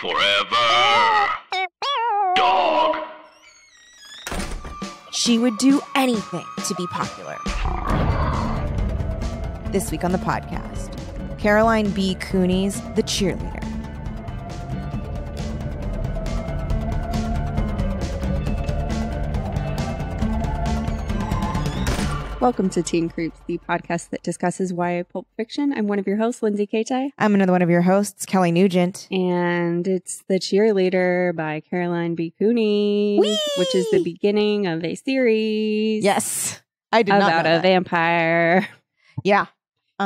Forever. Dog. She would do anything to be popular. This week on the podcast, Caroline B. Cooney's The Cheerleader. Welcome to Teen Creeps, the podcast that discusses YA pulp fiction. I'm one of your hosts, Lindsay Katai, I'm another one of your hosts, Kelly Nugent. and it's The Cheerleader by Caroline B. Cooney, Whee! which is the beginning of a series Yes, I did not about a that. vampire. Yeah.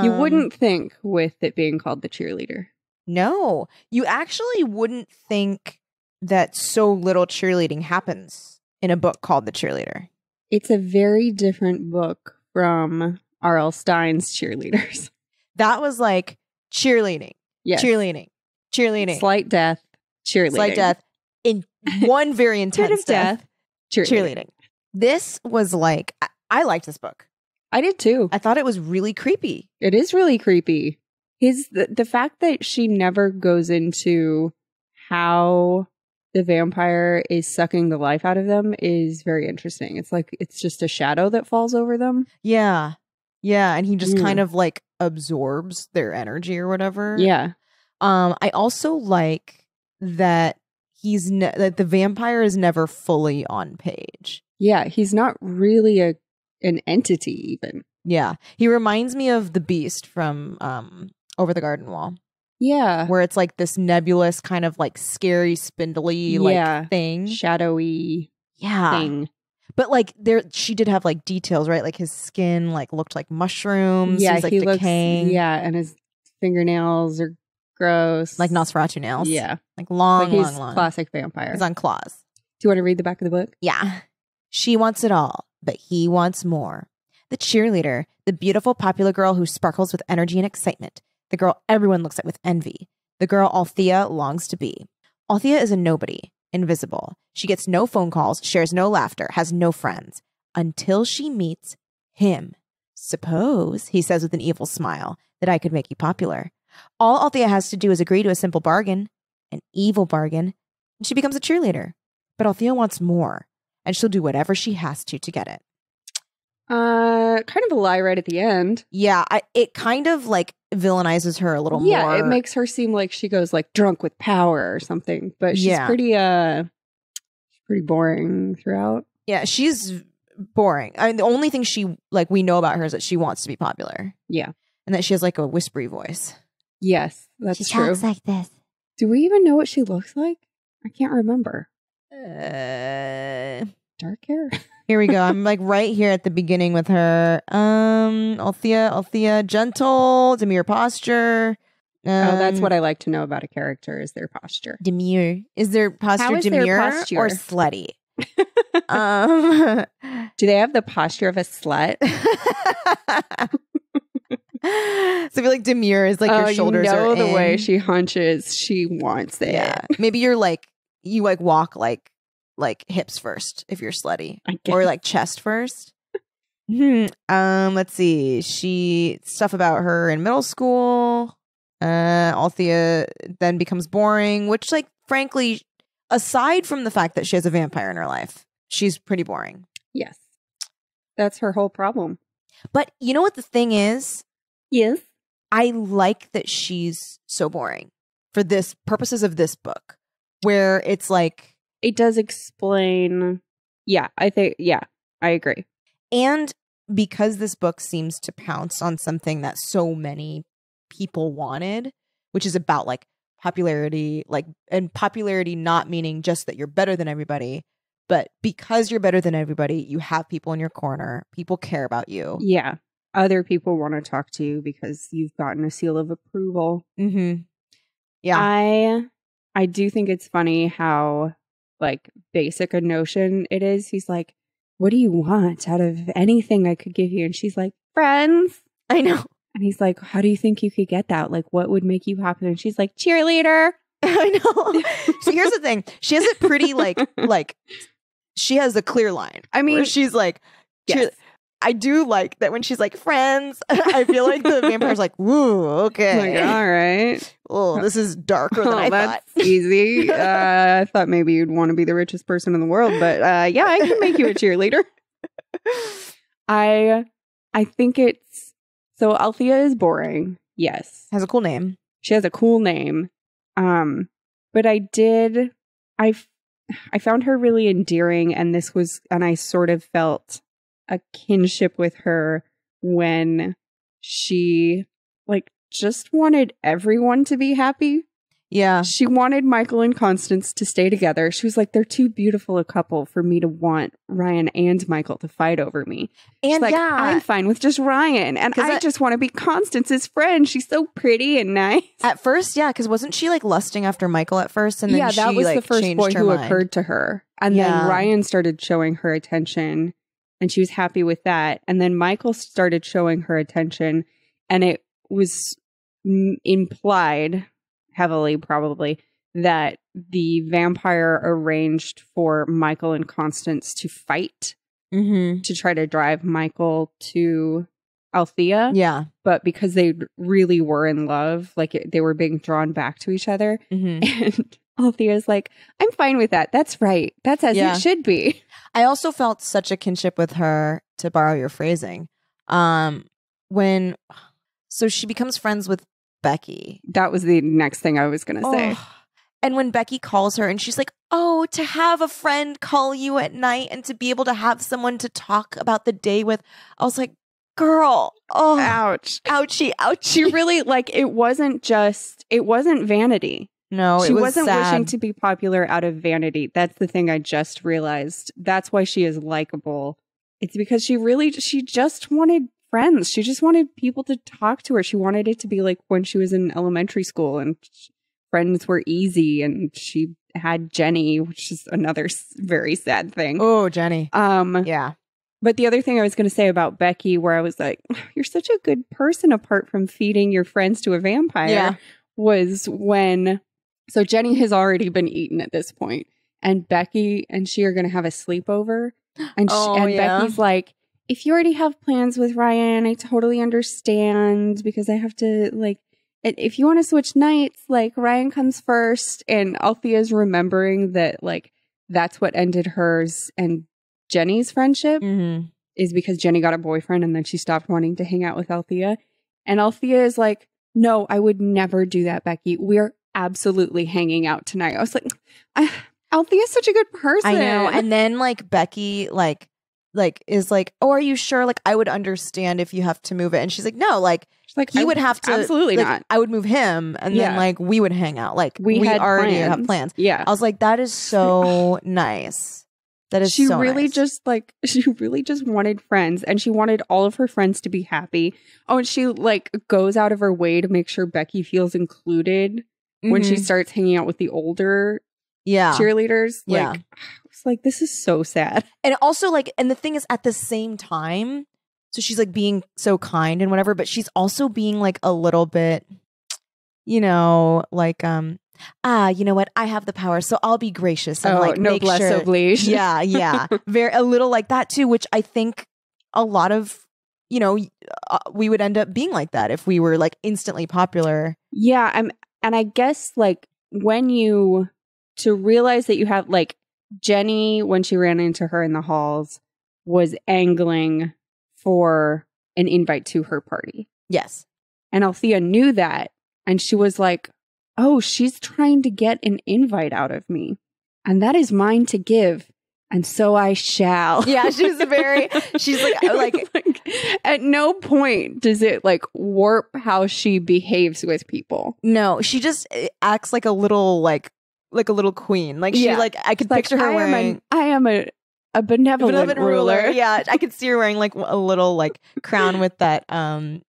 you Um, wouldn't think with it being called The Cheerleader. No, you actually wouldn't think that so little cheerleading happens in a book called The Cheerleader. It's a very different book from R.L. Stine's Cheerleaders. That was like cheerleading, Yes. cheerleading, cheerleading, Slight death, cheerleading. slight death in one very intense of death, cheerleading. cheerleading. This was like I, I liked this book. I did too. I thought it was really creepy. It is really creepy. His the, the fact that she never goes into how the vampire is sucking the life out of them is very interesting. It's like it's just a shadow that falls over them. Yeah, yeah, and he just Mm. kind of like absorbs their energy or whatever. Yeah. Um, I also like that he's ne- that the vampire is never fully on page. Yeah, he's not really a an entity even. Yeah, he reminds me of the Beast from um Over the Garden Wall, Yeah. where it's like this nebulous kind of like scary, spindly like thing. Shadowy Yeah, thing. but like there, she did have like details, right? Like his skin like looked like mushrooms. yeah, he's, like he decaying. looks yeah, and his fingernails are gross. like Nosferatu nails. Yeah. like long, Like he's long, long. classic vampire. He's on claws. Do you want to read the back of the book? Yeah. She wants it all, but he wants more. The cheerleader, the beautiful, popular girl who sparkles with energy and excitement, the girl everyone looks at with envy, the girl Althea longs to be. Althea is a nobody, invisible. She gets no phone calls, shares no laughter, has no friends, until she meets him. Suppose, he says with an evil smile, that I could make you popular. All Althea has to do is agree to a simple bargain, an evil bargain, and she becomes a cheerleader. But Althea wants more, and she'll do whatever she has to to get it. Uh, kind of a lie right at the end. Yeah, I, it kind of like villainizes her a little yeah, more. it makes her seem like she goes like drunk with power or something. But she's Yeah. pretty uh, pretty boring throughout. yeah, she's boring. I mean, the only thing she like we know about her is that she wants to be popular. Yeah. and that she has like a whispery voice. Yes, that's true. like this. Do we even know what she looks like? I can't remember. Uh, Dark hair. here we go. I'm like right here at the beginning with her. Um, Althea, Althea, gentle, demure posture. oh, that's Um, what I like to know about a character is their posture. demure. Is their posture is their demure posture? or slutty? um, Do they have the posture of a slut? so I feel like demure is like oh, your shoulders you know are the way she hunches. She wants it. yeah. Maybe you're like you like walk like like hips first if you're slutty or like chest first. Hmm. Um. Let's see. She stuff about her in middle school. Uh. Althea then becomes boring, which like frankly, aside from the fact that she has a vampire in her life, she's pretty boring. yes, that's her whole problem. But you know what the thing is? Yes. I like that she's so boring for this purposes of this book, where it's like, It does explain. Yeah, I think. Yeah, I agree. and because this book seems to pounce on something that so many people wanted, which is about like popularity, like, and popularity not meaning just that you're better than everybody, but because you're better than everybody, you have people in your corner, people care about you. Yeah. Other people want to talk to you because you've gotten a seal of approval. Mm-hmm. Yeah. I I do think it's funny how like basic a notion it is. He's like, "What do you want out of anything I could give you?" And she's like, "Friends." I know. And he's like, "How do you think you could get that? Like what would make you happy?" And she's like, "Cheerleader." I know. so here's the thing. She has it pretty like like she has a clear line. I mean, she's like yes. I do like that when she's like friends. I feel like the vampire's like, "Woo, okay, Like, all right. oh, this is darker than Oh, I that's thought." easy. Uh, I thought maybe you'd want to be the richest person in the world, but uh, yeah, I can make you a cheerleader. I I think it's so Althea is boring. Yes. Has a cool name. She has a cool name. Um but I did I, I found her really endearing and this was and I sort of felt a kinship with her when she like just wanted everyone to be happy. Yeah, She wanted Michael and Constance to stay together. She was like, they're too beautiful a couple for me to want Ryan and Michael to fight over me. She's and like, yeah, I'm fine with just Ryan. And I, just want to be Constance's friend. She's so pretty and nice. at first, yeah, because wasn't she like lusting after Michael at first, and then yeah, that she, was like, the first boy who mind. occurred to her. And Yeah. then Ryan started showing her attention and she was happy with that. And then Michael started showing her attention and it was mm, implied heavily, probably, that the vampire arranged for Michael and Constance to fight Mm-hmm. to try to drive Michael to Althea. Yeah. But because they really were in love, like it, they were being drawn back to each other, Mm-hmm. and Althea's like, I'm fine with that. That's right. That's as Yeah. it should be. I also felt such a kinship with her, to borrow your phrasing. Um, when so she becomes friends with Becky. That was the next thing I was going to say. Oh. And when Becky calls her and she's like, Oh, to have a friend call you at night and to be able to have someone to talk about the day with, I was like, Girl, oh, Ouch. ouchie, ouchie. She really, like, it wasn't just, it wasn't vanity. No, she it was wasn't sad. wishing to be popular out of vanity. That's the thing I just realized. That's why she is likable. It's because she really, she just wanted friends. She just wanted people to talk to her. She wanted it to be like when she was in elementary school and friends were easy and she had Jenny, which is another very sad thing. Oh, Jenny. Um, Yeah. but the other thing I was going to say about Becky, where I was like, you're such a good person apart from feeding your friends to a vampire, Yeah. was when, so Jenny has already been eaten at this point, and Becky and she are going to have a sleepover. And, she, Oh, and yeah. Becky's like, if you already have plans with Ryan, I totally understand because I have to, like, if you want to switch nights, like, Ryan comes first. And Althea's remembering that, like, that's what ended hers and Jenny's friendship Mm-hmm. is because Jenny got a boyfriend and then she stopped wanting to hang out with Althea. And Althea is like, no, I would never do that, Becky. We're absolutely hanging out tonight. I was like, Althea's such a good person. I know. And then like Becky like like is like, "Oh, are you sure? Like I would understand if you have to move it." And she's like, "No, like She's like, he I would have to absolutely like, not. I would move him and then like we would hang out. Like We, we, had already plans. have plans." Yeah. I was like, "That is so nice." That is she so really nice. just like she really just wanted friends and she wanted all of her friends to be happy. Oh, and she like goes out of her way to make sure Becky feels included when she Mhm. starts hanging out with the older yeah. cheerleaders. Yeah. Like it's like this is so sad. And also like and the thing is at the same time, so she's like being so kind and whatever, but she's also being like a little bit you know, like um ah, you know what? I have the power, so I'll be gracious and like no noblesse sure oblige. yeah, yeah, very a little like that too, which I think a lot of you know uh, we would end up being like that if we were like instantly popular. Yeah, I'm and I guess like when you to realize that you have like Jenny when she ran into her in the halls was angling for an invite to her party. Yes, And Althea knew that and she was like, "Oh, she's trying to get an invite out of me. And that is mine to give, and so I shall." yeah, she's very. She's like like like, at no point does it like warp how she behaves with people. no, she just uh, acts like a little like like a little queen. Like she Yeah. like I could Like, picture her I wearing. Am a, I am a a benevolent, benevolent ruler. Yeah, I could see her wearing like a little like crown with that um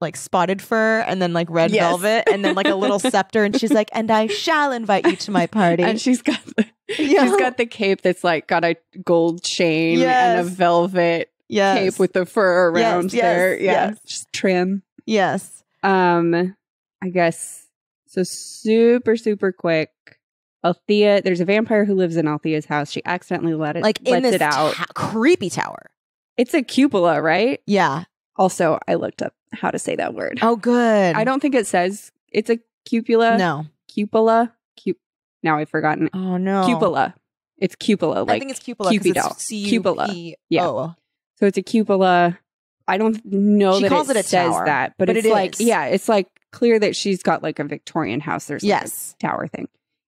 like spotted fur and then like red Yes. velvet and then like a little scepter and she's like and I shall invite you to my party. And she's got the, Yeah. she's got the cape that's like got a gold chain and a velvet yes. cape with the fur around yes, there. Yeah, yes. just trim. yes. Um, I guess so. Super super quick. Althea, there's a vampire who lives in Althea's house. She accidentally let it Like in this it out. creepy tower. It's a cupola, right? Yeah. Also, I looked up how to say that word. Oh, good. I don't think it says it's a cupola. No. Cupola. Cup. Now I've forgotten. Oh no. Cupola. It's cupola. Like I think it's cupola. It's C-U-P-O. Cupola. so. It's a cupola. I don't know She that calls it, it says tower, that, but, but it's it like yeah, it's like clear that she's got like a Victorian house. There's like Yes. a tower thing,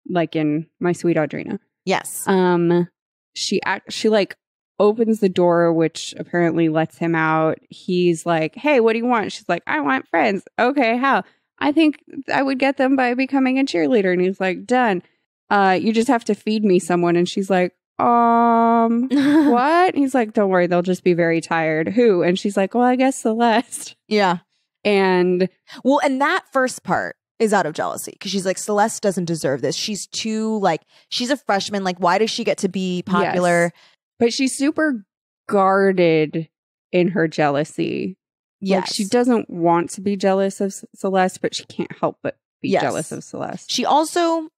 like in My Sweet Audrina. Yes. Um, she act she like opens the door, which apparently lets him out. He's like, "Hey, what do you want?" She's like, "I want friends." Okay, how? I think I would get them by becoming a cheerleader. And he's like, "Done. Uh, you just have to feed me someone." And she's like, "Um, what?" He's like, "Don't worry, they'll just be very tired." Who? And she's like, "Well, I guess Celeste." yeah. And Well, and that first part is out of jealousy because she's like Celeste doesn't deserve this. She's too like she's a freshman. Like, why does she get to be popular? But she's super guarded in her jealousy. Yes. Like she doesn't want to be jealous of Celeste, but she can't help but be Yes. jealous of Celeste. She also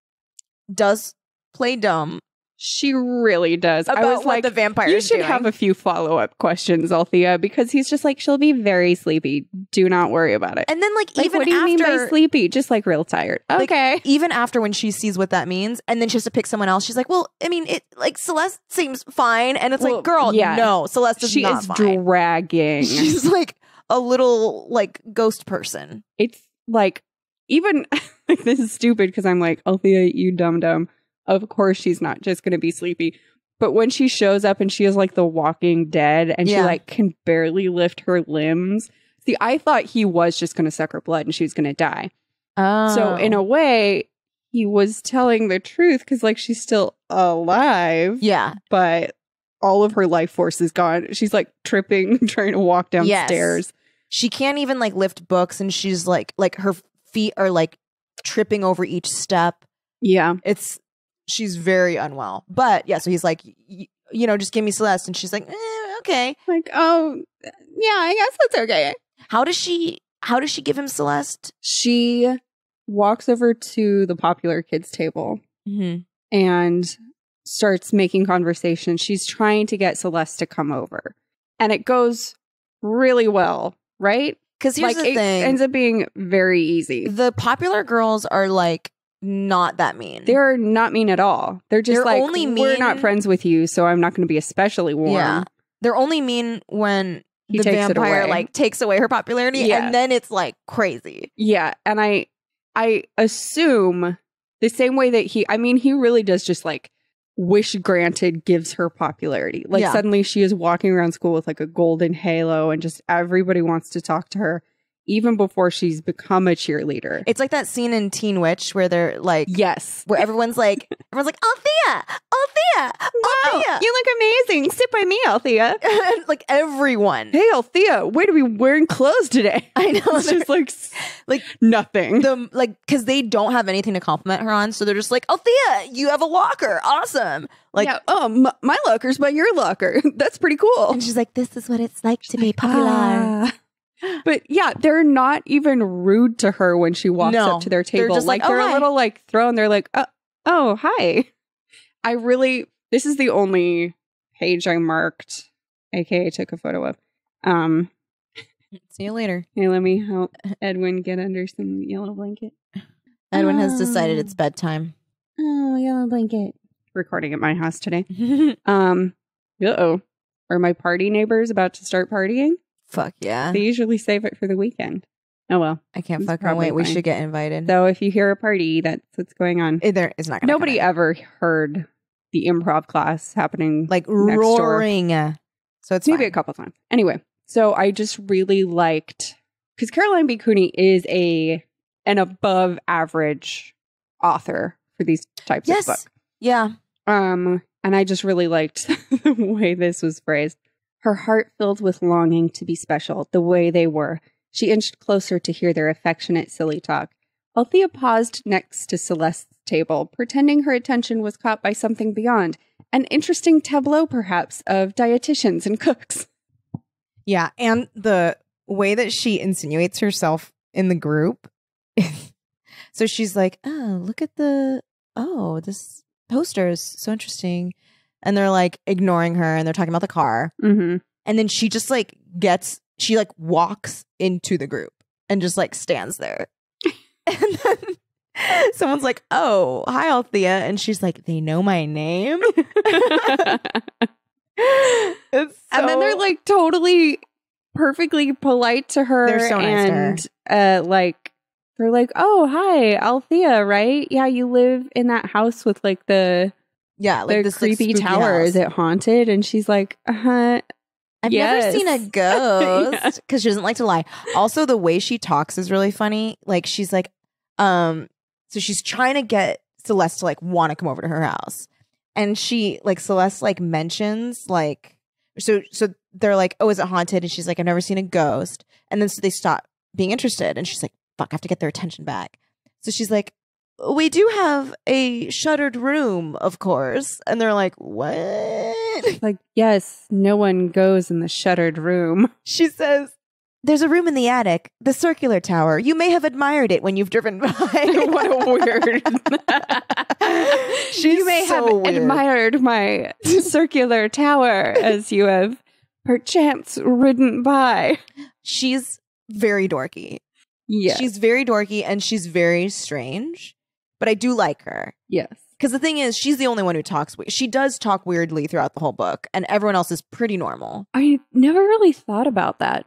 does play dumb She really does. about I was what like, the vampire you should doing. have a few follow up questions, Althea, because he's just like, she'll be very sleepy. Do not worry about it. and then like, like, even what do you mean by after sleepy? Just like real tired. Like, Okay. even after when she sees what that means, and then she has to pick someone else, she's like, "Well, I mean, it like Celeste seems fine," and it's Well, like, "Girl, yeah. no, Celeste is she not is fine." dragging. She's like a little like ghost person. it's like even like this is stupid because I'm like, Althea, you dumb dumb. Of course she's not just gonna be sleepy. But when she shows up and she is like the walking dead and she like can barely lift her limbs. See, I thought he was just gonna suck her blood and she was gonna die. Oh, So in a way, he was telling the truth because like she's still alive, yeah, but all of her life force is gone. She's like tripping, trying to walk Yes. downstairs. she can't even like lift books, and she's like like her feet are like tripping over each step. Yeah. It's she's very unwell. But yeah, so he's like, y- you know, just give me Celeste, and she's like, eh, okay. Like, oh yeah, I guess that's okay. How does she? How does she give him Celeste? she walks over to the popular kids table Mm-hmm. and starts making conversation. She's trying to get Celeste to come over. And it goes really well, right? Because here's like the it thing: ends up being very easy. the popular girls are like not that mean. They're not mean at all. They're just They're like only mean... we're not friends with you, so I'm not going to be especially warm. Yeah. They're only mean when He the vampire like takes away her popularity, Yeah. and then it's like crazy. Yeah, and I I assume the same way that he I mean he really does just like wish granted gives her popularity. Like Yeah. suddenly she is walking around school with like a golden halo and just everybody wants to talk to her even before she's become a cheerleader. It's like that scene in Teen Witch where they're like, yes. where everyone's like, everyone's like, Althea, Althea, Wow, Althea, you look amazing. Sit by me, Althea. like everyone. Hey, Althea, way to we wearing clothes today. I know. It's just like Like- nothing. the like because they don't have anything to compliment her on, so they're just like, Althea, you have a locker, awesome. Like, yeah, oh, m- my locker's by your locker. That's pretty cool. and she's like, this is what it's like to be popular. Ah. But yeah, they're not even rude to her when she walks No, up to their they're table. just like, like, "Oh, they're hi." a little like thrown. They're like, oh, oh, hi. I really, this is the only page I marked, aka took a photo of. Um, See you later. hey, let me help Edwin get under some yellow blanket. Edwin has decided Oh. it's bedtime. Oh, yellow blanket. Recording at my house today. Um, uh oh. Are my party neighbors about to start partying? Fuck yeah. They usually save it for the weekend. Oh well. I can't It's fucking wait. We should get invited. So if you hear a party, that's what's going on. Eh, there, it's not Nobody ever heard the improv class happening. like next door. roaring. So it's maybe a fine. couple times. Anyway, so I just really liked because Caroline B. Cooney is a an above average author for these types Yes. of books. Yeah. Um, and I just really liked the way this was phrased. Her heart filled with longing to be special, the way they were. She inched closer to hear their affectionate, silly talk. Althea paused next to Celeste's table, pretending her attention was caught by something beyond. An interesting tableau, perhaps, of dietitians and cooks. Yeah. And the way that she insinuates herself in the group. so she's like, oh, look at the, oh, this poster is so interesting. And they're like ignoring her and they're talking about the car. Mm-hmm. And then she just like gets, she like walks into the group and just like stands there. and then someone's like, oh, hi, Althea. And she's like, they know my name. It's and then they're like totally perfectly polite to her. They're so nice to her. and uh like they're like, Oh, hi, Althea, right? Yeah, you live in that house with like the yeah, like the this creepy tower. house. Is it haunted? And she's like, uh-huh. I've never seen a ghost because she doesn't like to lie. Also, the way she talks is really funny. Like she's like, um, so she's trying to get Celeste to like want to come over to her house, and she like Celeste like mentions like, so so they're like, oh, is it haunted? And she's like, I've never seen a ghost, and then so they stop being interested, and she's like, fuck, I have to get their attention back. So she's like. We do have a shuttered room, of course. And they're like, what? Like, yes, no one goes in the shuttered room. She says, There's a room in the attic, the circular tower. You may have admired it when you've driven by. what a weird. She's you may so have weird. admired my circular tower as you have perchance ridden by. She's very dorky. Yes. She's very dorky and she's very strange, but I do like her. yes. Because the thing is, she's the only one who talks. we- She does talk weirdly throughout the whole book, and everyone else is pretty normal. I never really thought about that.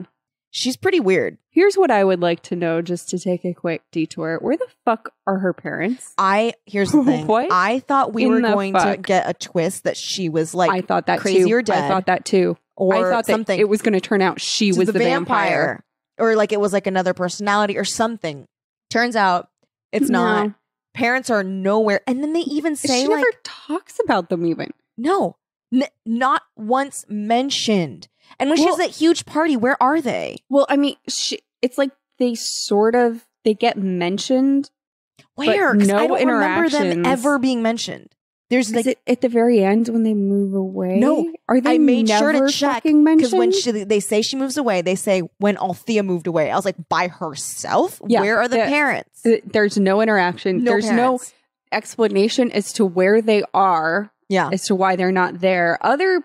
She's pretty weird. Here's what I would like to know just to take a quick detour. Where the fuck are her parents? I here's the thing. What I thought we in were the going to get a twist that she was like I thought that crazy too. or dead. I thought that too. or I thought something. it was going to turn out she was the, vampire. or like it was like another personality or something. Turns out it's not. Parents are nowhere, and then they even say she like never talks about them even. no, n- not once mentioned. And when she Well- has that huge party, where are they? Well, I mean, she, it's like they sort of they get mentioned. Where? no I don't remember them ever being mentioned. There's Is like it at the very end when they move away? No, are they I made sure to check, because when she, they say she moves away, they say when Althea moved away. I was like, by herself? Yeah, Where are the yeah. parents? Th- There's no interaction. There's no explanation as to where they are, Yeah. as to why they're not there. Other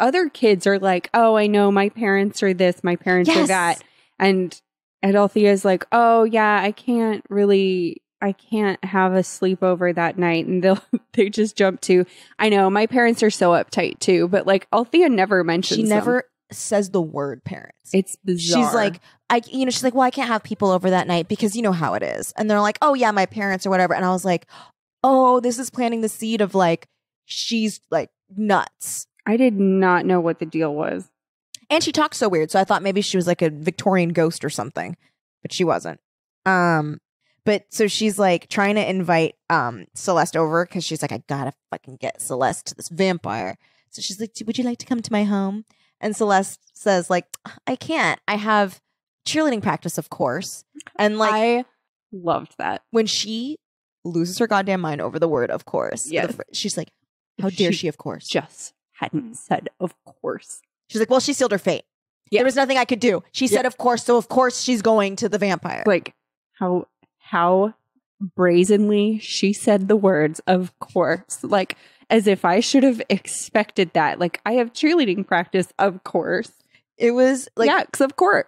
other kids are like, "Oh, I know my parents are this, my parents are that," and and Althea's like, "Oh yeah, I can't really." I can't have a sleepover that night, and they'll they just jump to. I know my parents are so uptight too, but like Althea never mentions. She them. never says the word parents. It's bizarre. She's like, I, you know, she's like, well, I can't have people over that night because you know how it is. And they're like, oh yeah, my parents or whatever. And I was like, oh, this is planting the seed of like, she's like nuts. I did not know what the deal was. And she talks so weird. So I thought maybe she was like a Victorian ghost or something, but she wasn't. Um, but so she's like trying to invite um Celeste over because she's like, I gotta fucking get Celeste to this vampire. So she's like, Would you like to come to my home? And Celeste says, like, I can't. I have cheerleading practice, of course. And like I loved that. when she loses her goddamn mind over the word, of course. Yes. she's like, How dare she, of course. Just hadn't said, of course. She's like, Well, she sealed her fate. Yeah. There was nothing I could do. She said, of course, so of course she's going to the vampire. Like how how brazenly she said the words, of course. Like as if I should have expected that. Like I have cheerleading practice, of course. it was like, yeah, 'cause of course.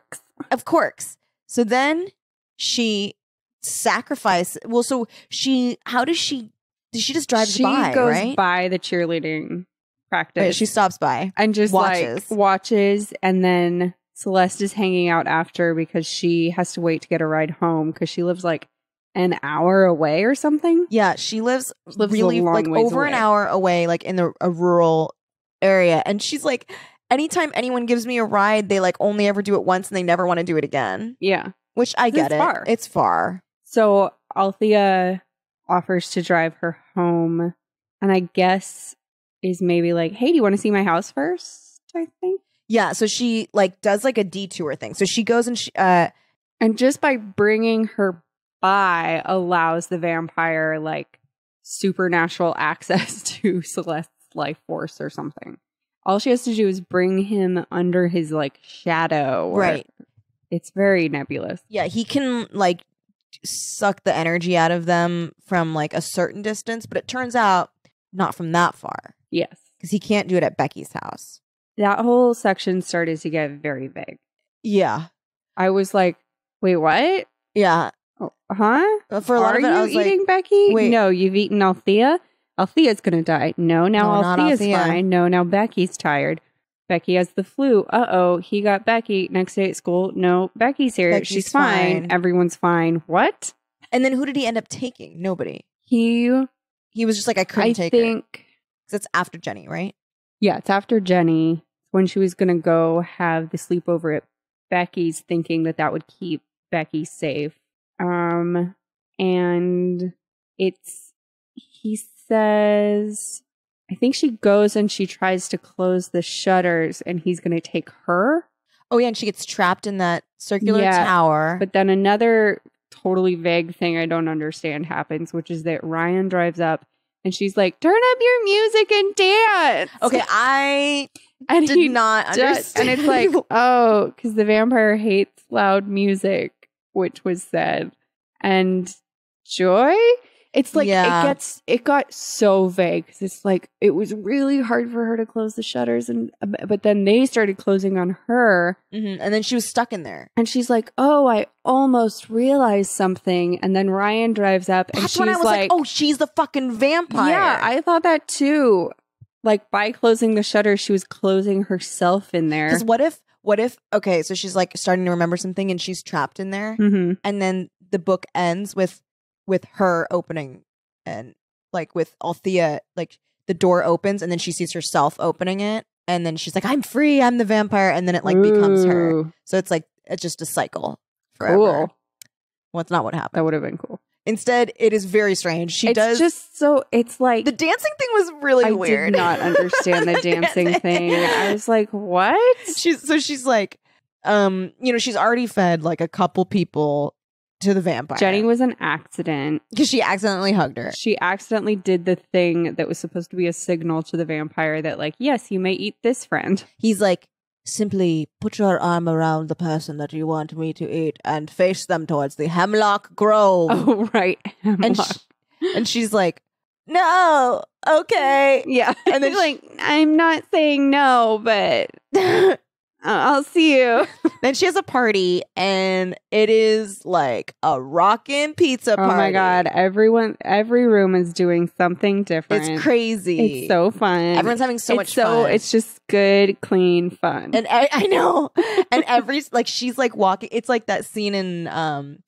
of course. So then she sacrificed. Well, so she, how does she, does she just drives she by, goes right? by the cheerleading practice. She stops by. and just watches. like watches and then Celeste is hanging out after because she has to wait to get a ride home because she lives like an hour away or something. Yeah, she lives, She lives really like over an hour away, like in the a rural area. And she's like, anytime anyone gives me a ride, they like only ever do it once and they never want to do it again. Yeah. Which I It's get it. far. It's far. So Althea offers to drive her home and I guess is maybe like, hey, do you want to see my house first? I think. Yeah, so she like does like a detour thing. So she goes and she uh And just by bringing her by allows the vampire like supernatural access to Celeste's life force or something. All she has to do is bring him under his like shadow. or- right. It's very nebulous. Yeah, he can like suck the energy out of them from like a certain distance, but it turns out not from that far Yes. because he can't do it at Becky's house. That whole section started to get very vague. Yeah. I was like, wait, what? Yeah. Oh, huh? But For a lot Are of it, you I was eating like, Becky? wait. No, you've eaten Althea. Althea's gonna die. No, now No, Althea's Althea. fine. No, now Becky's tired. Becky has the flu. Uh oh, he got Becky. Next day at school, no, Becky's here. Becky's She's fine. fine. Everyone's fine. What? and then who did he end up taking? Nobody. He, He was just like, I couldn't I take her. think, 'Cause it's after Jenny, right? yeah, it's after Jenny when she was gonna go have the sleepover at Becky's, thinking that that would keep Becky safe. Um, and it's he says, I think she goes and she tries to close the shutters, and he's gonna take her. Oh, yeah. And she gets trapped in that circular Yeah, tower. But then another totally vague thing I don't understand happens, which is that Ryan drives up. And she's like, "Turn up your music and dance." okay. I and did he not does- understand. and it's like, oh, because the vampire hates loud music, which was said, and joy. It's like Yeah. it gets it got so vague it's like it was really hard for her to close the shutters, and but then they started closing on her, Mhm. and then she was stuck in there. and she's like, oh, I almost realized something, and then Ryan drives up, and That's she's when I was like, like, oh, she's the fucking vampire. yeah, I thought that too. Like by closing the shutter, she was closing herself in there. Because what if, what if, okay, so she's like starting to remember something and she's trapped in there. Mm-hmm. And then the book ends with, with her opening and like with Althea, like the door opens and then she sees herself opening it. And then she's like, I'm free. I'm the vampire. And then it like becomes her. So it's like, it's just a cycle forever. Cool. Well, it's not what happened. That would have been cool. Instead, it is very strange. She it's does. just so. It's like the dancing thing was really I weird. did not understand the dancing thing. I was like, what? she's so she's like um you know she's already fed like a couple people to the vampire Jenny was an accident. because she accidentally hugged her She accidentally did the thing that was supposed to be a signal to the vampire that, like, yes, you may eat this friend. he's like simply put your arm around the person that you want me to eat and face them towards the hemlock grove Oh, right. and Hemlock. sh- and she's like no okay yeah. and then She's like, I'm not saying no, but I'll see you. then she has a party and it is like a rockin' pizza party. Oh my god! Everyone, every room is doing something different. it's crazy It's so fun. everyone's having so it's much so fun it's just good, clean fun. and I, I know and every like she's like walking it's like that scene in um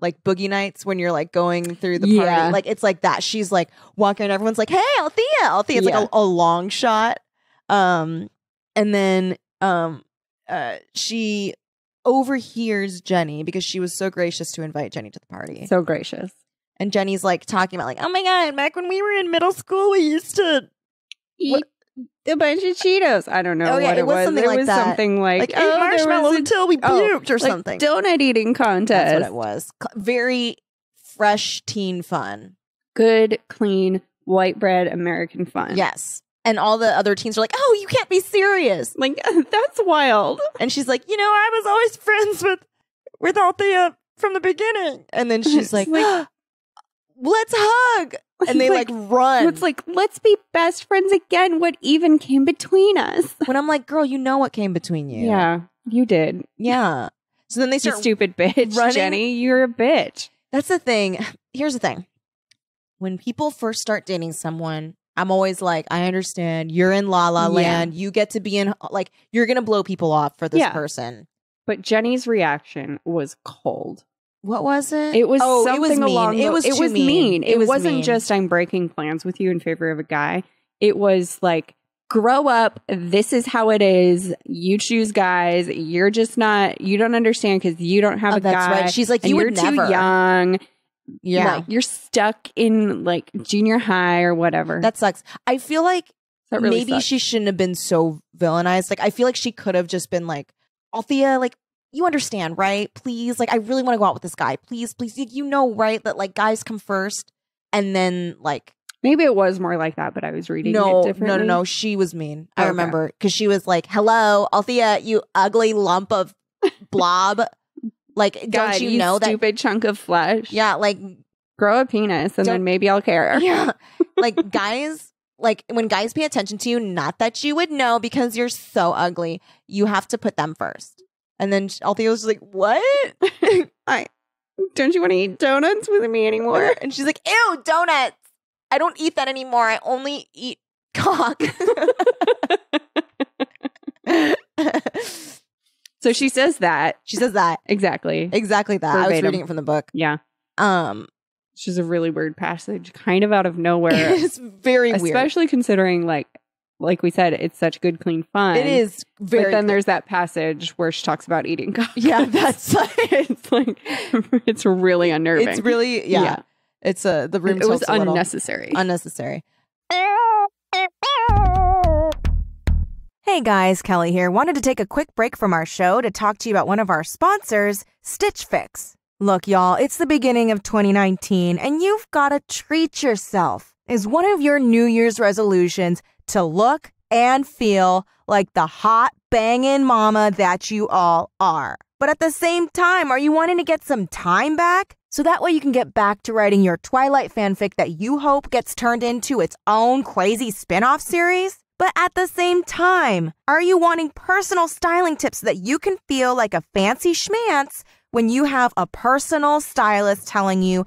like boogie nights when you're like going through the party Yeah. like it's like that she's like walking and everyone's like hey althea althea it's Yeah. like a, a long shot um and then um uh she overhears jenny because she was so gracious to invite jenny to the party so gracious. and jenny's like talking about like oh my god back when we were in middle school we used to Eat a bunch of Cheetos. I don't know Oh, yeah, what it was was. something it like was that. something like, like oh, marshmallows a- until we oh, puked or like something donut eating contest. That's what it was. Very fresh teen fun. Good, clean, white bread American fun. Yes. And all the other teens are like, oh, you can't be serious. like that's wild. And she's like, you know, I was always friends with with Althea from the beginning. And then she's like, Like- ah, let's hug. And they like, run. It's like let's be best friends again. What even came between us? when I'm like, girl, you know what came between you. Yeah, you did. Yeah. So then they You stupid bitch, running- Jenny. You're a bitch. That's the thing. Here's the thing. When people first start dating someone, I'm always like, I understand you're in La La Yeah. Land. You get to be in, like, you're going to blow people off for this Yeah. person. But Jenny's reaction was cold. What was it? It was oh, something it was mean. along. it was it was mean. It, was wasn't mean. just I'm breaking plans with you in favor of a guy. It was like grow up. This is how it is. You choose guys. You're just not. You don't understand because you don't have Oh, a that's guy. right. She's like, you you're never. too young. Yeah, Like, you're stuck in like junior high or whatever. that sucks. I feel like really maybe sucks. she shouldn't have been so villainized. Like, I feel like she could have just been like, Althea, like, you understand, right? Please, like, I really want to go out with this guy. Please, please, you, know, right? That like guys come first, and then like Maybe it was more like that, but I was reading no, no, no, no. She was mean. I Okay. remember because she was like, "Hello, Althea, you ugly lump of blob." Like, God, don't you, know that? stupid chunk of flesh? Yeah, like, grow a penis and then maybe I'll care. yeah, like guys like when guys pay attention to you, not that you would know because you're so ugly, you have to put them first. And then Althea was like, What? I don't you want to eat donuts with me anymore? and she's like, Ew, donuts. I don't eat that anymore. I only eat cock. So she says that she says that. exactly. Exactly that. I was reading it from the book. Yeah, Um just a really weird passage, kind of out of nowhere, it's very weird. especially considering like like we said, it's such good, clean fun. It is very but then there's that passage where she talks about eating cock. Yeah, that's like it's like it's really unnerving. it's really yeah. Yeah. It's uh the room it was a unnecessary. unnecessary. Hey guys, Kelly here. Wanted to take a quick break from our show to talk to you about one of our sponsors, Stitch Fix. Look, y'all, it's the beginning of 2019 and you've got to treat yourself. Is one of your New Year's resolutions to look and feel like the hot banging mama that you all are? But at the same time, are you wanting to get some time back? So that way you can get back to writing your Twilight fanfic that you hope gets turned into its own crazy spin off series? But at the same time, are you wanting personal styling tips so that you can feel like a fancy schmance when you have a personal stylist telling you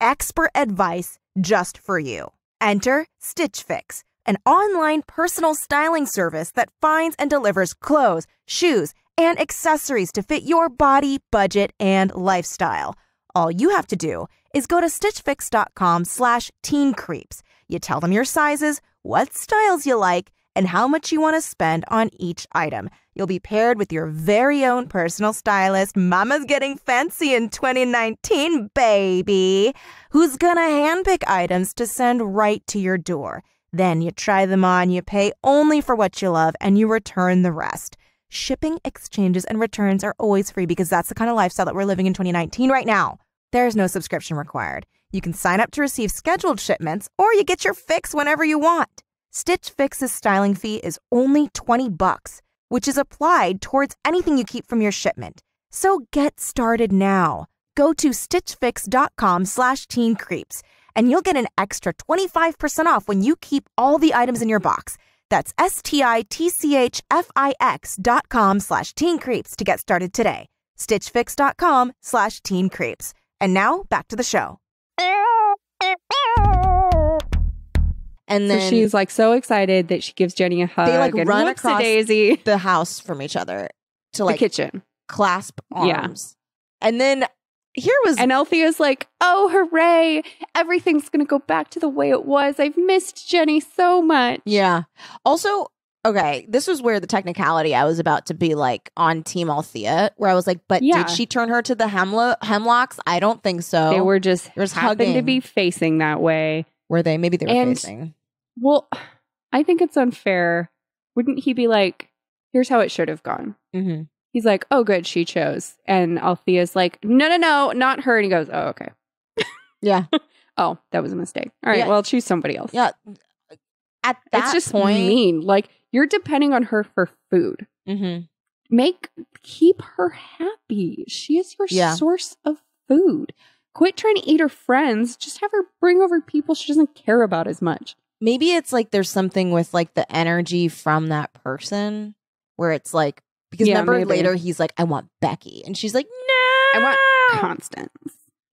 expert advice just for you? Enter Stitch Fix, an online personal styling service that finds and delivers clothes, shoes, and accessories to fit your body, budget, and lifestyle. All you have to do is go to stitchfix.com slash teen creeps. You tell them your sizes, what styles you like, and how much you want to spend on each item. You'll be paired with your very own personal stylist, Mama's Getting Fancy in 2019, baby, who's gonna handpick items to send right to your door. Then you try them on, you pay only for what you love, and you return the rest. Shipping, exchanges, and returns are always free because that's the kind of lifestyle that we're living in 2019 right now. There's no subscription required. You can sign up to receive scheduled shipments, or you get your fix whenever you want. Stitch Fix's styling fee is only 20 bucks, which is applied towards anything you keep from your shipment. So get started now. Go to stitchfix.com slash teen creeps and you'll get an extra 25% off when you keep all the items in your box. That's S-T-I-T-C-H-F-I-X dot com slash teen creeps to get started today. Stitchfix.com slash teen creeps. And now back to the show. And so then she's like so excited that she gives Jenny a hug. They like, and run across Daisy the house from each other to the like kitchen. clasp Yeah. arms. And then here was And Althea's like, oh, hooray. Everything's going to go back to the way it was. I've missed Jenny so much. Yeah. Also, okay, this was where the technicality I was about to be like on Team Althea, where I was like, but Yeah. did she turn her to the hemlo- hemlocks? I don't think so. They were just was happened to be facing that way. were they? Maybe they were And- facing. Well, I think it's unfair. Wouldn't he be like, here's how it should have gone? Mm-hmm. He's like, oh, good, she chose. And Althea's like, no, no, no, not her. And he goes, oh, okay. Yeah. Oh, that was a mistake. All right, Yeah. well, choose somebody else. Yeah. At that it's just point, mean. Like, you're depending on her for food. hmm Make, keep her happy. She is your Yeah. source of food. Quit trying to eat her friends. Just have her bring over people she doesn't care about as much. Maybe it's like there's something with like the energy from that person where it's like because Yeah, remember maybe. later he's like, I want Becky, and she's like, No, I want Constance.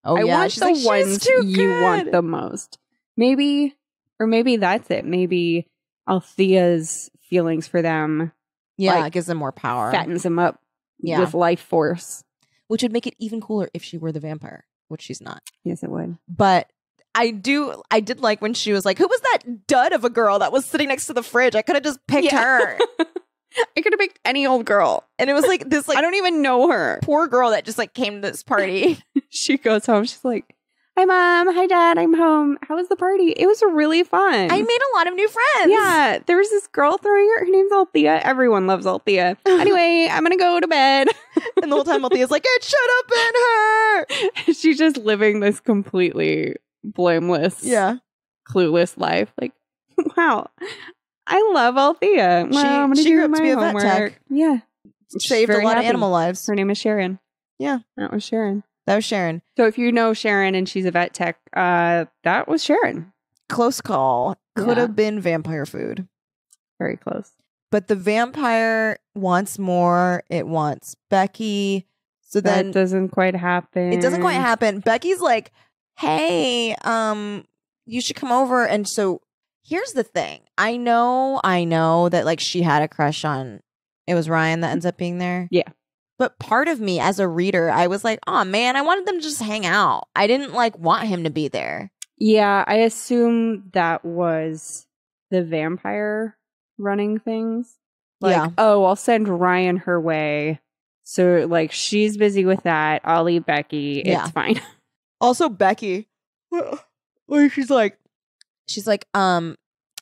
Oh I yeah, want she's the like, "She's ones you want the most. Maybe, or maybe that's it. Maybe Althea's feelings for them Yeah, like, it gives them more power. fattens them up Yeah. with life force. which would make it even cooler if she were the vampire, which she's not. Yes, it would. But I do, I did like when she was like, "Who was that dud of a girl that was sitting next to the fridge? I could have just picked Yeah. her." I could have picked any old girl. And it was like this, like I don't even know her. poor girl that just like came to this party. She goes home. She's like, "Hi, mom. Hi, dad. I'm home. How was the party? It was really fun. I made a lot of new friends. yeah, there was this girl throwing her. Her name's Althea. Everyone loves Althea. Anyway, I'm gonna go to bed. and the whole time Althea's like, "It should have been her." She's just living this completely blameless, Yeah, clueless life. Like, wow, I love Althea. Well, She- she grew up to be a vet homework. tech. Yeah, She's saved a lot of animal lives. Her name is Sharon. Yeah. that was Sharon. That was Sharon. So if you know Sharon and she's a vet tech, uh, that was Sharon. close call. Could Yeah. have been vampire food. Very close. But the vampire wants more. It wants Becky. So That then doesn't quite happen. it doesn't quite happen. Becky's like, "Hey, um, you should come over." And so here's the thing. I know, I know that like she had a crush on. It was Ryan that ends up being there. Yeah. But part of me as a reader, I was like, "Oh man, I wanted them to just hang out. I didn't like want him to be there." Yeah, I assume that was the vampire running things. Like, Yeah. oh, I'll send Ryan her way. So, like, she's busy with that. I'll leave Becky. It's Yeah. fine. Also, Becky, where she's like, she's like, um,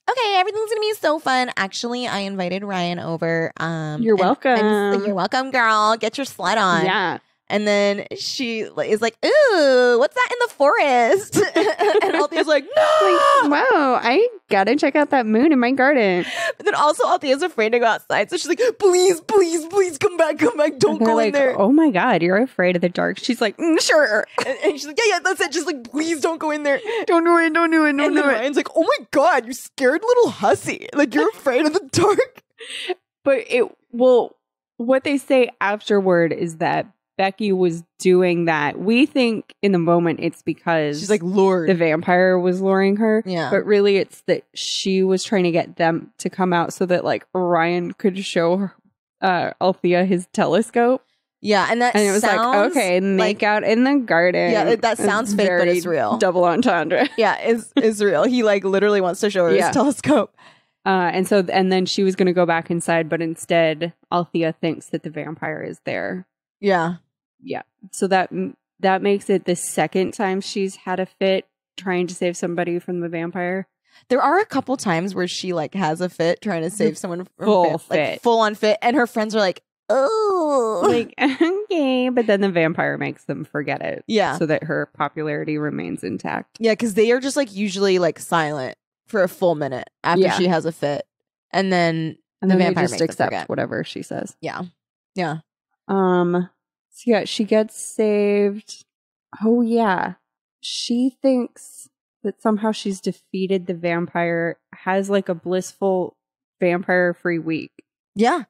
okay, everything's gonna be so fun. Actually, I invited Ryan over. Um, You're and I'm- welcome. you're welcome, girl. Get your sled on. yeah. And then she is like, ooh, what's that in the forest? and Althea's like, no. Like, wow, I gotta check out that moon in my garden. but then also Althea's afraid to go outside, so she's like, please, please, please come back, come back, don't go like, in there. oh my god, you're afraid of the dark. She's like, "Mm, sure. And, and she's like, yeah, yeah, that's it. Just like, please don't go in there. Don't do it, don't do it, don't and do then it. Ryan's like, oh my god, you scared little hussy. Like you're afraid of the dark. But it well, what they say afterward is that Becky was doing that. We think in the moment it's because She's like, Lord. the vampire was luring her. yeah. But really it's that she was trying to get them to come out so that like Ryan could show her uh Althea his telescope. yeah. And that And it was like, okay, make out in the garden. Yeah, that sounds fake, but it's real. Double entendre. Yeah, is is real. He like literally wants to show her Yeah. his telescope. Uh, and so, and then she was going to go back inside, but instead, Althea thinks that the vampire is there. Yeah. So that that makes it the second time she's had a fit trying to save somebody from the vampire. There are a couple times where she like has a fit trying to save someone from Full fit, like fit. full on fit, and her friends are like, "Oh, Like, okay, but then the vampire makes them forget it. yeah, So that her popularity remains intact. yeah," because they are just like usually like silent for a full minute after Yeah. she has a fit, and then And The then vampire just makes them accept forget. whatever she says. yeah, yeah, Um, so yeah, she gets saved. Oh yeah, she thinks that somehow she's defeated the vampire, has like a blissful vampire-free week, yeah,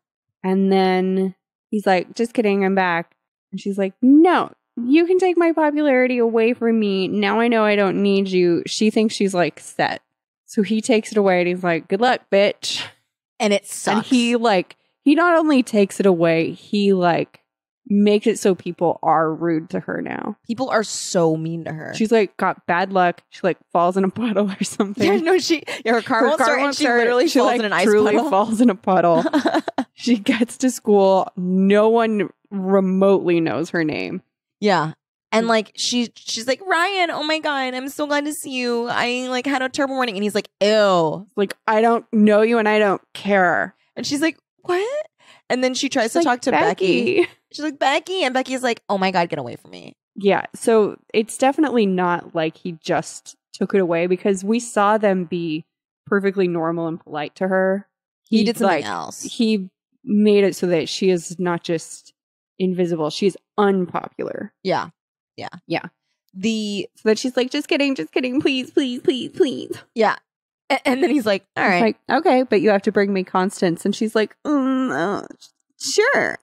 and then he's like, "Just kidding, I'm back." And she's like, "No, you can take my popularity away from me. Now I know I don't need you." She thinks she's like set, so he takes it away, and he's like, "Good luck, bitch." and it sucks. And he like he not only takes it away, he like makes it so people are rude to her now. people are so mean to her. She's like got bad luck. She like falls in a puddle or something. yeah, no, she yeah, her car Her won't car start, won't she start. literally She, falls like, in an ice truly puddle. falls in a puddle. she gets to school. No one remotely knows her name. Yeah. And like she she's like, Ryan, oh my god, I'm so glad to see you. I like had a terrible morning. And he's like, ew. Like I don't know you and I don't care. And she's like, What? And then she tries to talk to Becky. She's like, Becky. And Becky's like, Oh my god, get away from me. Yeah, so it's definitely not like he just took it away because we saw them be perfectly normal and polite to her. He, did something like, else. He made it so that she is not just invisible, she's unpopular. yeah. Yeah. Yeah. The So that she's like, just kidding, just kidding, please, please, please, please. yeah. And, then he's like, all right. Like, okay, but you have to bring me Constance. And she's like, mm, uh, sure.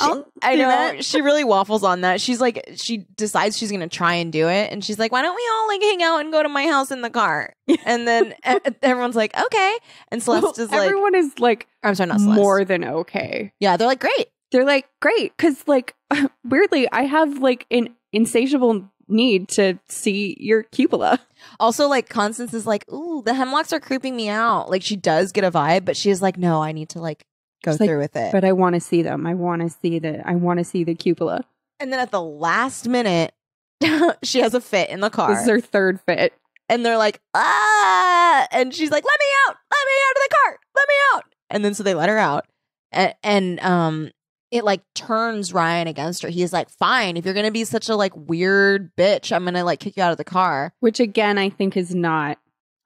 She- I know that. she really waffles on that. She's like, she decides she's gonna try and do it, and she's like, "Why don't we all like hang out and go to my house in the car?" And then everyone's like, "Okay." And Celeste is like, Everyone is like "I'm sorry, not Celeste." more than okay. yeah, they're like, "Great." they're like great because like weirdly i have like an insatiable need to see your cupola Also, like Constance is like, "Ooh, the hemlocks are creeping me out." Like she does get a vibe, but she's like, "No, I need to like go She's like, through with it." but i want to see them i want to see the i want to see the cupola and then at the last minute, she has a fit in the car, this is her third fit and they're like, "Ah!" And she's like, "Let me out! Let me out of the car! Let me out!" And then so they let her out, and, and um, it like turns Ryan against her. He's like, "Fine, if you're gonna be such a like weird bitch, I'm gonna like kick you out of the car." which again i think is not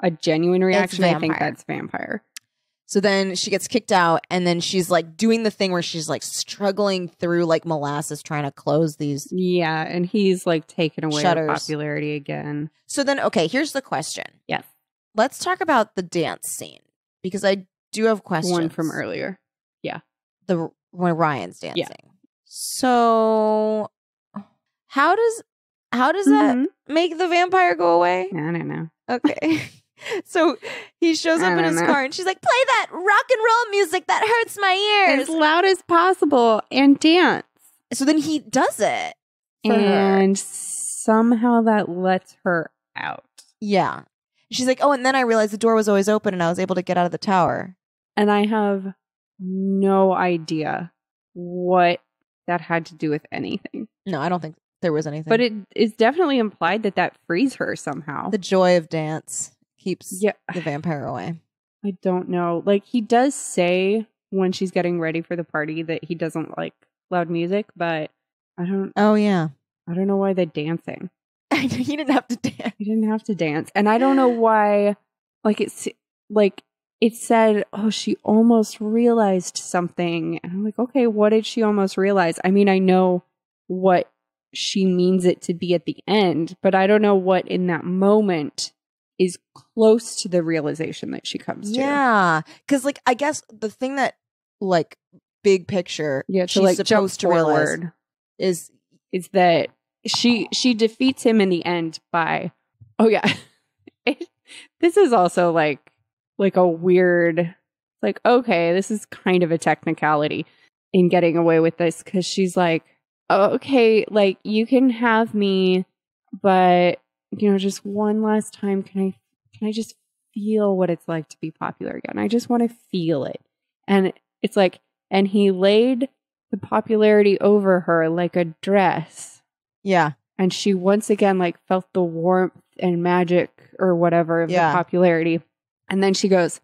a genuine reaction i think that's vampire So then she gets kicked out, and then she's like doing the thing where she's like struggling through like molasses trying to close these. yeah and he's like taking away Shutters. popularity again So then, okay, here's the question: yes let's talk about the dance scene because I do have questions. One from earlier. Yeah. The when Ryan's dancing. Yeah. So how does how does that Mhm. make the vampire go away? I don't know. Okay. so he shows up in his know. car and she's like, "Play that rock and roll music that hurts my ears." As loud as possible and dance. so then he does it. for her. And somehow that lets her out. Yeah. She's like, "Oh, and then I realized the door was always open and I was able to get out of the tower." And I have no idea what that had to do with anything. No, I don't think there was anything. But it is definitely implied that that frees her somehow. the joy of dance keeps yeah, the vampire away. I don't know. Like he does say when she's getting ready for the party that he doesn't like loud music, but I don't Oh yeah. I don't know why the dancing. He didn't have to dance. He didn't have to dance. And I don't know why like it's like it said, oh, she almost realized something. And I'm like, okay, what did she almost realize? I mean, I know what she means it to be at the end, but I don't know what in that moment is close to the realization that she comes to. Yeah, because like I guess the thing that like big picture, Yeah, she's like supposed to realize is is that she she defeats him in the end by oh yeah. It- this is also like like a weird like okay, this is kind of a technicality in getting away with this cuz she's like oh, okay, like you can have me but you know just one last time can I can I just feel what it's like to be popular again? I just want to feel it. And it's like and he laid the popularity over her like a dress yeah, and she once again like felt the warmth and magic or whatever of Yeah. the popularity and then she goes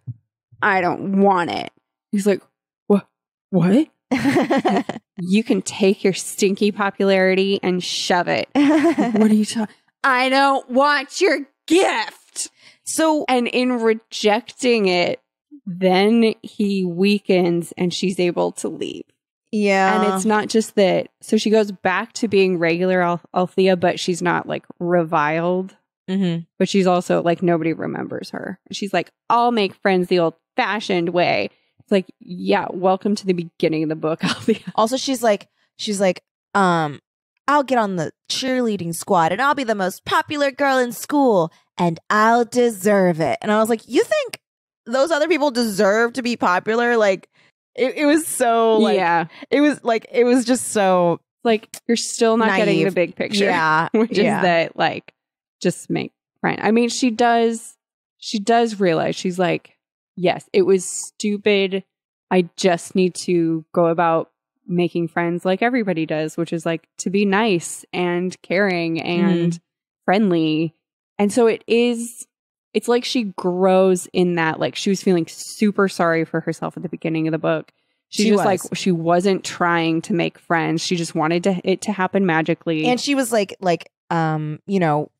i don't want it he's like what what you can take your stinky popularity and shove it what are you talking i don't want your gift so and in rejecting it then he weakens and she's able to leave yeah, and it's not just that. So she goes back to being regular Al- Althea, but she's not like reviled. Mhm. But she's also like nobody remembers her. She's like, I'll make friends the old fashioned way. It's like, yeah, welcome to the beginning of the book, also she's like she's like um I'll get on the cheerleading squad and I'll be the most popular girl in school and I'll deserve it. And I was like, you think those other people deserve to be popular? Like it, it was so like yeah. it was like it was just so Like you're still not getting the big picture. yeah Which yeah. is that like just make friends. I mean, she does she does realize she's like, yes, it was stupid. I just need to go about making friends like everybody does, which is like to be nice and caring and friendly. And so it is it's like she grows in that like she was feeling super sorry for herself at the beginning of the book. She, She just like she wasn't trying to make friends. She just wanted to, it to happen magically. and she was like like um you know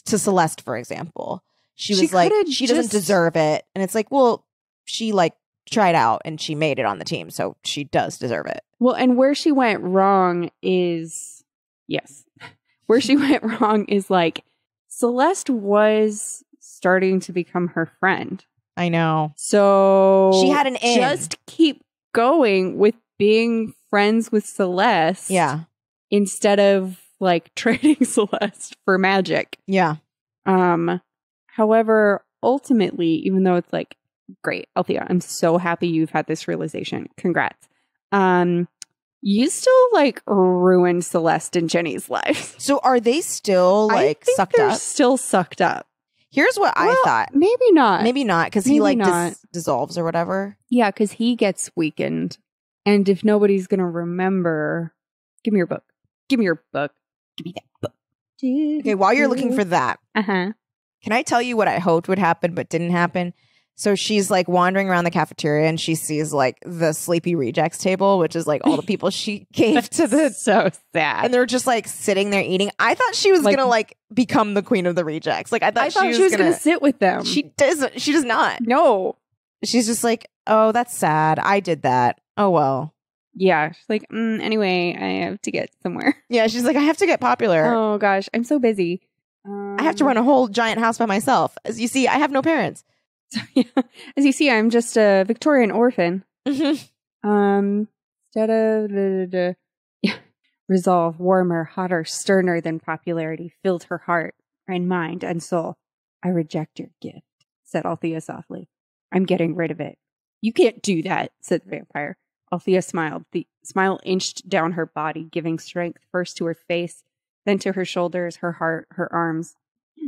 to celeste for example she She was like she doesn't deserve it and it's like well she like tried out and she made it on the team so she does deserve it Well, and where she went wrong is yes. Where she went wrong is like Celeste was starting to become her friend. i know So She had an in. Just keep going with being friends with Celeste. yeah Instead of like trading Celeste for magic. yeah Um however, ultimately, even though it's like great, Althea, I'm so happy you've had this realization. Congrats. Um you still like ruined Celeste and Jenny's lives. so are they still I like think sucked they're up Still sucked up. here's what i thought Maybe not. maybe not because he like dis- dissolves or whatever Yeah, because he gets weakened. And if nobody's gonna remember, give me your book. Give me your book. Give me that okay while you're looking for that uh-huh. Can I tell you what I hoped would happen but didn't happen? So she's like wandering around the cafeteria and she sees like the sleepy rejects table, which is like all the people she gave to the so sad. and they're just like sitting there eating. I thought she was Like- gonna like become the queen of the rejects. Like I thought, I thought she was, gonna, sit with them. She doesn't. She does not. no. She's just like, oh, that's sad. I did that. Oh well. Yeah. She's like, mm, anyway, I have to get somewhere. Yeah. She's like, I have to get popular. Oh gosh, I'm so busy. I have to run a whole giant house by myself. As you see, I have no parents. So, yeah, As you see, I'm just a Victorian orphan. Mm-hmm. Um, da, da, da. Yeah. resolve, warmer, hotter, sterner than popularity filled her heart and mind and soul. I reject your gift, said Althea softly. I'm getting rid of it. You can't do that, said the vampire. Althea smiled. The smile inched down her body, giving strength first to her face, then to her shoulders, her heart, her arms.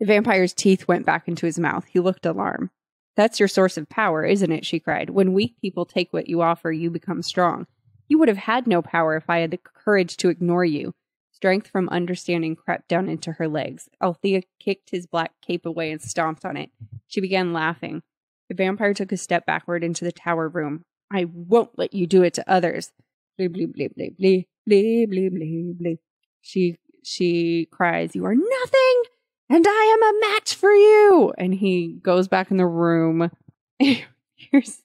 The vampire's teeth went back into his mouth. He looked alarmed. That's your source of power, isn't it? She cried. When weak people take what you offer, you become strong. You would have had no power if I had the courage to ignore you. Strength from understanding crept down into her legs. Althea kicked his black cape away and stomped on it. She began laughing. The vampire took a step backward into the tower room. I won't let you do it to others. Blee, blee, blee, blee, blee, blee, blee, blee, blee. She, she cries, You are nothing, and I am a match for you. And he goes back in the room. here's,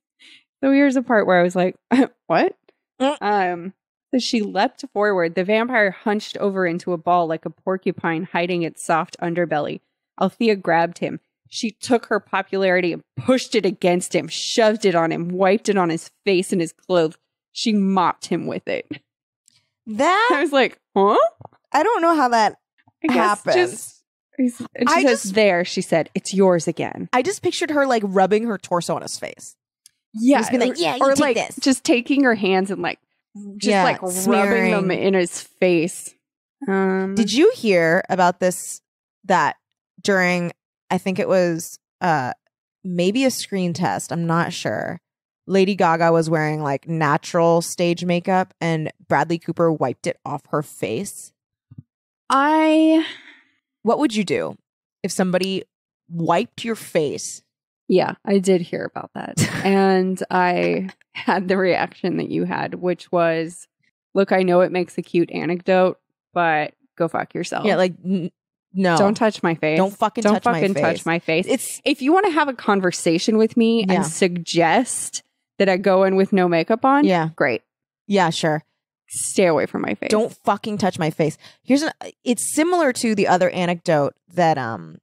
so here's a part where I was like, What? Mm. Um, so she leapt forward. The vampire hunched over into a ball like a porcupine hiding its soft underbelly. Althea grabbed him. She took her popularity and pushed it against him, shoved it on him, wiped it on his face and his clothes. She mopped him with it. That I was like, huh? I don't know how that. Happens. just. And she I says, just- there, she said, it's yours again. I just pictured her like rubbing her torso on his face. Yeah. Just be like, "Yeah, you or take like this." just taking her hands and like, just Yeah, like rubbing smearing. them in his face. Um, Did you hear about this? That during, I think it was uh maybe a screen test. I'm not sure. Lady Gaga was wearing like natural stage makeup, and Bradley Cooper wiped it off her face. I What would you do if somebody wiped your face? Yeah, I did hear about that. and I had the reaction that you had, which was look, I know it makes a cute anecdote, but go fuck yourself. Yeah, like no, don't touch my face. don't fucking don't touch my fucking touch face. my face. It's if you want to have a conversation with me Yeah. and suggest that I go in with no makeup on, yeah, great. yeah, sure. Stay away from my face. Don't fucking touch my face. Here's an it's similar to the other anecdote that um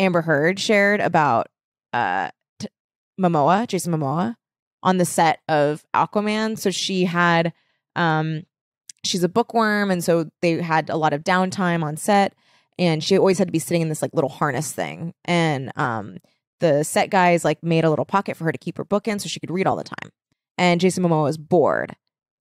Amber Heard shared about uh t- Momoa, Jason Momoa on the set of Aquaman. So she had um she's a bookworm and so they had a lot of downtime on set and she always had to be sitting in this like little harness thing and um the set guys like made a little pocket for her to keep her book in so she could read all the time. And Jason Momoa was bored.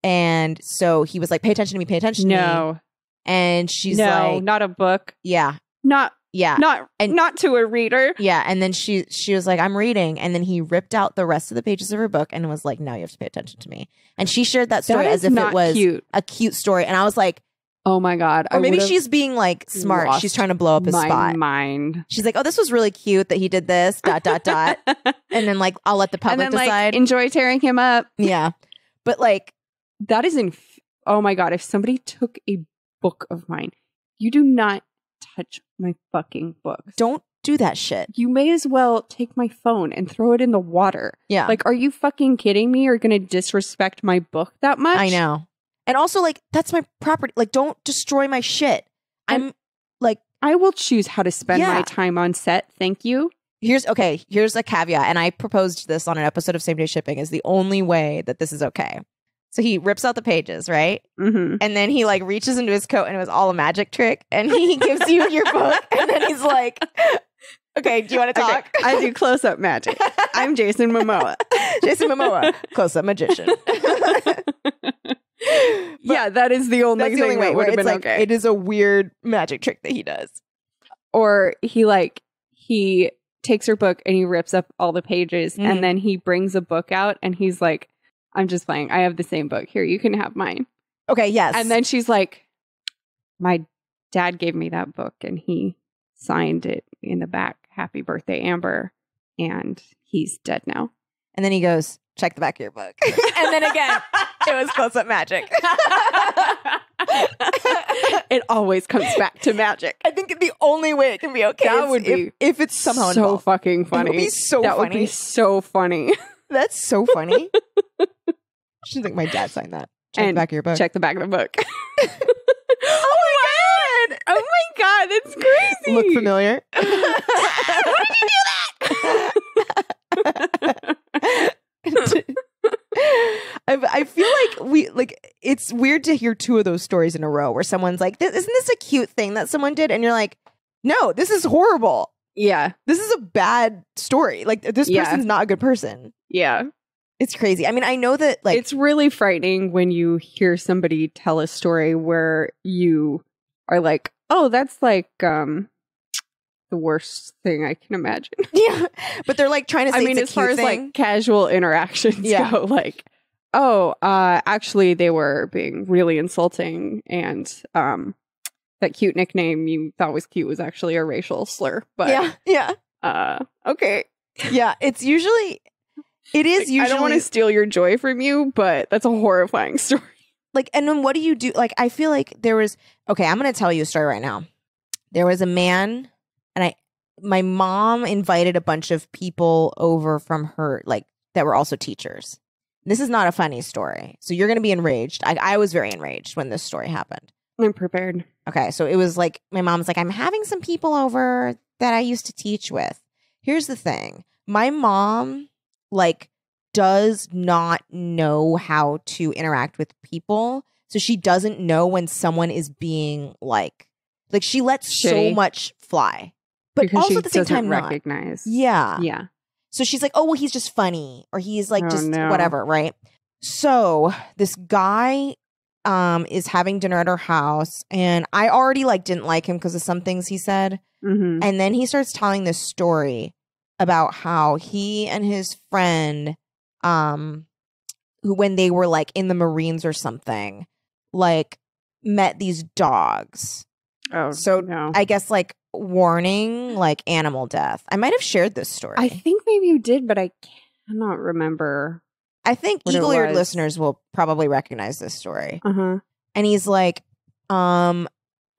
And so he was like, pay attention to me, pay attention to me. No. And she's no, like, not a book. yeah, Not yeah. not And- not to a reader. Yeah, and then she she was like, "I'm reading," and then he ripped out the rest of the pages of her book and was like, "Now you have to pay attention to me." And she shared that story That as if it was cute. a cute story, and I was like, Oh my god. or I maybe she's being like smart. She's trying to blow up his my spot. mind. She's like, "Oh, this was really cute that he did this." Dot dot dot, and then like I'll let the public then decide. like enjoy tearing him up. yeah, but like, That is in. Oh my god! If somebody took a book of mine, you do not touch my fucking book. don't do that shit. You may as well take my phone and throw it in the water. Yeah, Like, are you fucking kidding me? You're gonna disrespect my book that much? I know. And also, like, that's my property. Like, don't destroy my shit. I'm like, I will choose how to spend Yeah. my time on set. Thank you. here's okay. Here's a caveat, and I proposed this on an episode of Same Day Shipping. Is the only way that this is okay. So he rips out the pages, right? hmm And then he like reaches into his coat, and it was all a magic trick. And he gives you your book, and then he's like, "Okay, do you want to talk?" I do close up magic. I'm Jason Momoa. Jason Momoa, close up magician. yeah, that is the only That's thing the only way. that Where would have been like okay. it is a weird magic trick that he does. or he like he takes her book and he rips up all the pages Mhm. and then he brings a book out and he's like i'm just playing i have the same book here you can have mine Okay, yes, and then she's like my dad gave me that book and he signed it in the back happy birthday amber and he's dead now and then he goes, "Check the back of your book." and then again, it was close up magic. it always comes back to magic I think the only way it can be okay That is would if, be if it's somehow so involved. fucking It funny would be so that would be so funny That's so funny. I should think my dad signed that. Check And the back of your book. check the back of the book oh my god! Oh my god, that's crazy. Look familiar? I, I feel like we like it's weird to hear two of those stories in a row where someone's like, "This- "Isn't this a cute thing that someone did?" and you're like, "No, this is horrible. yeah, This is a bad story. Like this Yeah. person's not a good person." yeah. It's crazy. I mean, I know that like it's really frightening when you hear somebody tell a story where you are like, "Oh, that's like um the worst thing I can imagine." yeah, but they're like trying to say I mean, as far as thing. like casual interactions Yeah. go, like, "Oh, uh actually they were being really insulting and um that cute nickname you thought was cute was actually a racial slur." But yeah, yeah, uh okay. yeah. It's usually it is Like, usually I don't want to steal your joy from you, but that's a horrifying story. like and then what do you do like i feel like there was okay i'm gonna tell you a story right now there was a man and i my mom invited a bunch of people over from her like that were also teachers. This is not a funny story. So you're gonna be enraged. I, I was very enraged when this story happened. I'm prepared. okay so it was like my mom's like i'm having some people over that i used to teach with. Here's the thing. My mom like does not know how to interact with people so she doesn't know when someone is being like like she lets so much fly but because also at the same time not. recognize. yeah Yeah. so she's like, oh, well, he's just funny or he's like Oh, just no. whatever, right? So this guy um is having dinner at her house and I already like didn't like him because of some things he said. Mm-hmm. And then he starts telling this story about how he and his friend um who when they were like in the Marines or something, like met these dogs. Oh, So, no. I guess like warning like animal death. I might have shared this story. I think maybe you did, but I cannot remember. I think eagle eared listeners will probably recognize this story. Uh huh. And he's like, um,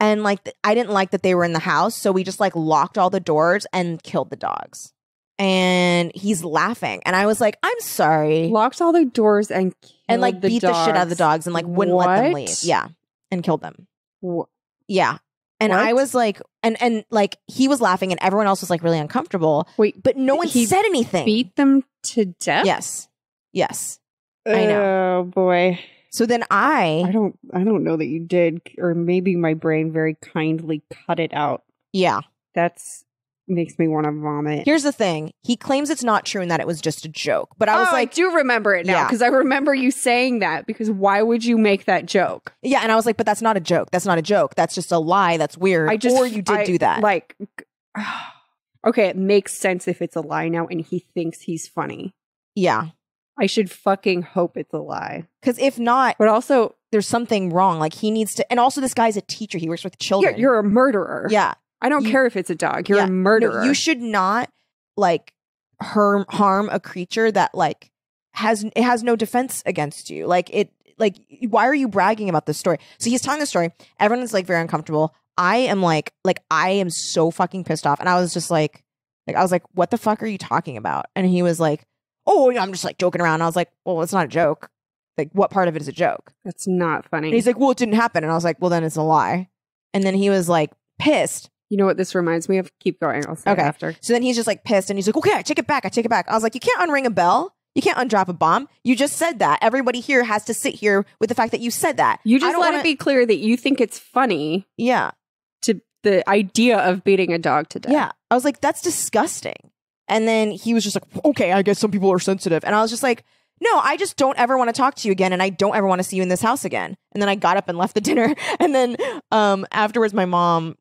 and like, th- I didn't like that they were in the house. So we just like locked all the doors and killed the dogs. And he's laughing. And I was like, I'm sorry. Locked all the doors and and like the beat the shit out of the dogs. dogs and like wouldn't let them leave. Yeah. And killed them. Wh- Yeah. And I was like, and, and like he was laughing and everyone else was like really uncomfortable, Wait, but no one He said anything. beat them to death. yes. Yes. I know. Oh boy, So then I I, don't. I don't know that you did, or maybe my brain very kindly cut it out. yeah. That's makes me want to vomit. Here's the thing. He claims it's not true and that it was just a joke. But I was Oh, like, I do remember it now Yeah. because I remember you saying that. Because why would you make that joke? yeah, and I was like, but that's not a joke. That's not a joke. That's just a lie. That's weird. I just or you did I- do that. Like, okay, it makes sense if it's a lie now, and he thinks he's funny. yeah. I should fucking hope it's a lie. Because if not, But also, there's something wrong. Like he needs to. And also, this guy's a teacher. He works with you're, children. you're a murderer. yeah. I don't You- care if it's a dog. You're yeah. a No, murderer. you should not like harm harm a creature that like has it has no defense against you. Like it. Like why are you bragging about this story? So he's telling the story. Everyone's like very uncomfortable. I am like like I am so fucking pissed off. And I was just like like I was like, what the fuck are you talking about? And he was like, oh, yeah, I'm just like joking around. I was like, well, it's not a joke. Like what part of it is a joke? That's not funny. And he's like, well, it didn't happen. And I was like, well, then it's a lie. And then he was like pissed. You know what this reminds me of? Keep going. I'll say Okay. after. So then he's just like pissed and he's like, okay, I take it back. I take it back. I was like, you can't unring a bell. You can't undrop a bomb. You just said that. Everybody here has to sit here with the fact that you said that. You just let wanna- it be clear that you think it's funny Yeah. to the idea of beating a dog to death. Yeah. I was like, that's disgusting. And then he was just like, okay, I guess some people are sensitive. And I was just like, no, I just don't ever want to talk to you again. And I don't ever want to see you in this house again. And then I got up and left the dinner. And then um, afterwards, my mom,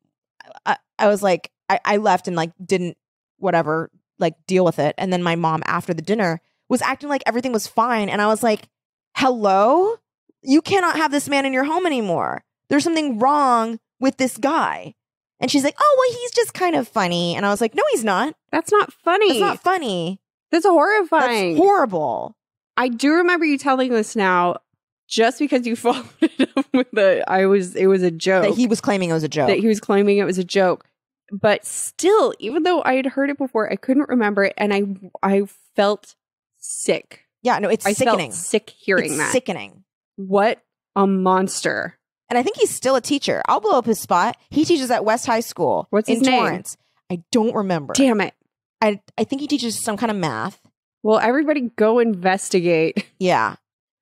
I, I was like, I, I left and like didn't whatever, like deal with it. And then my mom, after the dinner, was acting like everything was fine. And I was like, hello? You cannot have this man in your home anymore. There's something wrong with this guy. And she's like, oh, well, he's just kind of funny. And I was like, no, he's not. That's not funny. That's not funny. That's horrifying. That's horrible. I do remember you telling this now just because you followed it up with the I was it was a joke. That he was claiming it was a joke. that he was claiming it was a joke. But still, even though I had heard it before, I couldn't remember it and I I felt sick. yeah, no, it's I sickening. felt sick hearing it's that. sickening. What a monster. and I think he's still a teacher. I'll blow up his spot. He teaches at West High School. What's in his name? Torrance. I don't remember. Damn it. I I think he teaches some kind of math. Well, everybody go investigate. Yeah.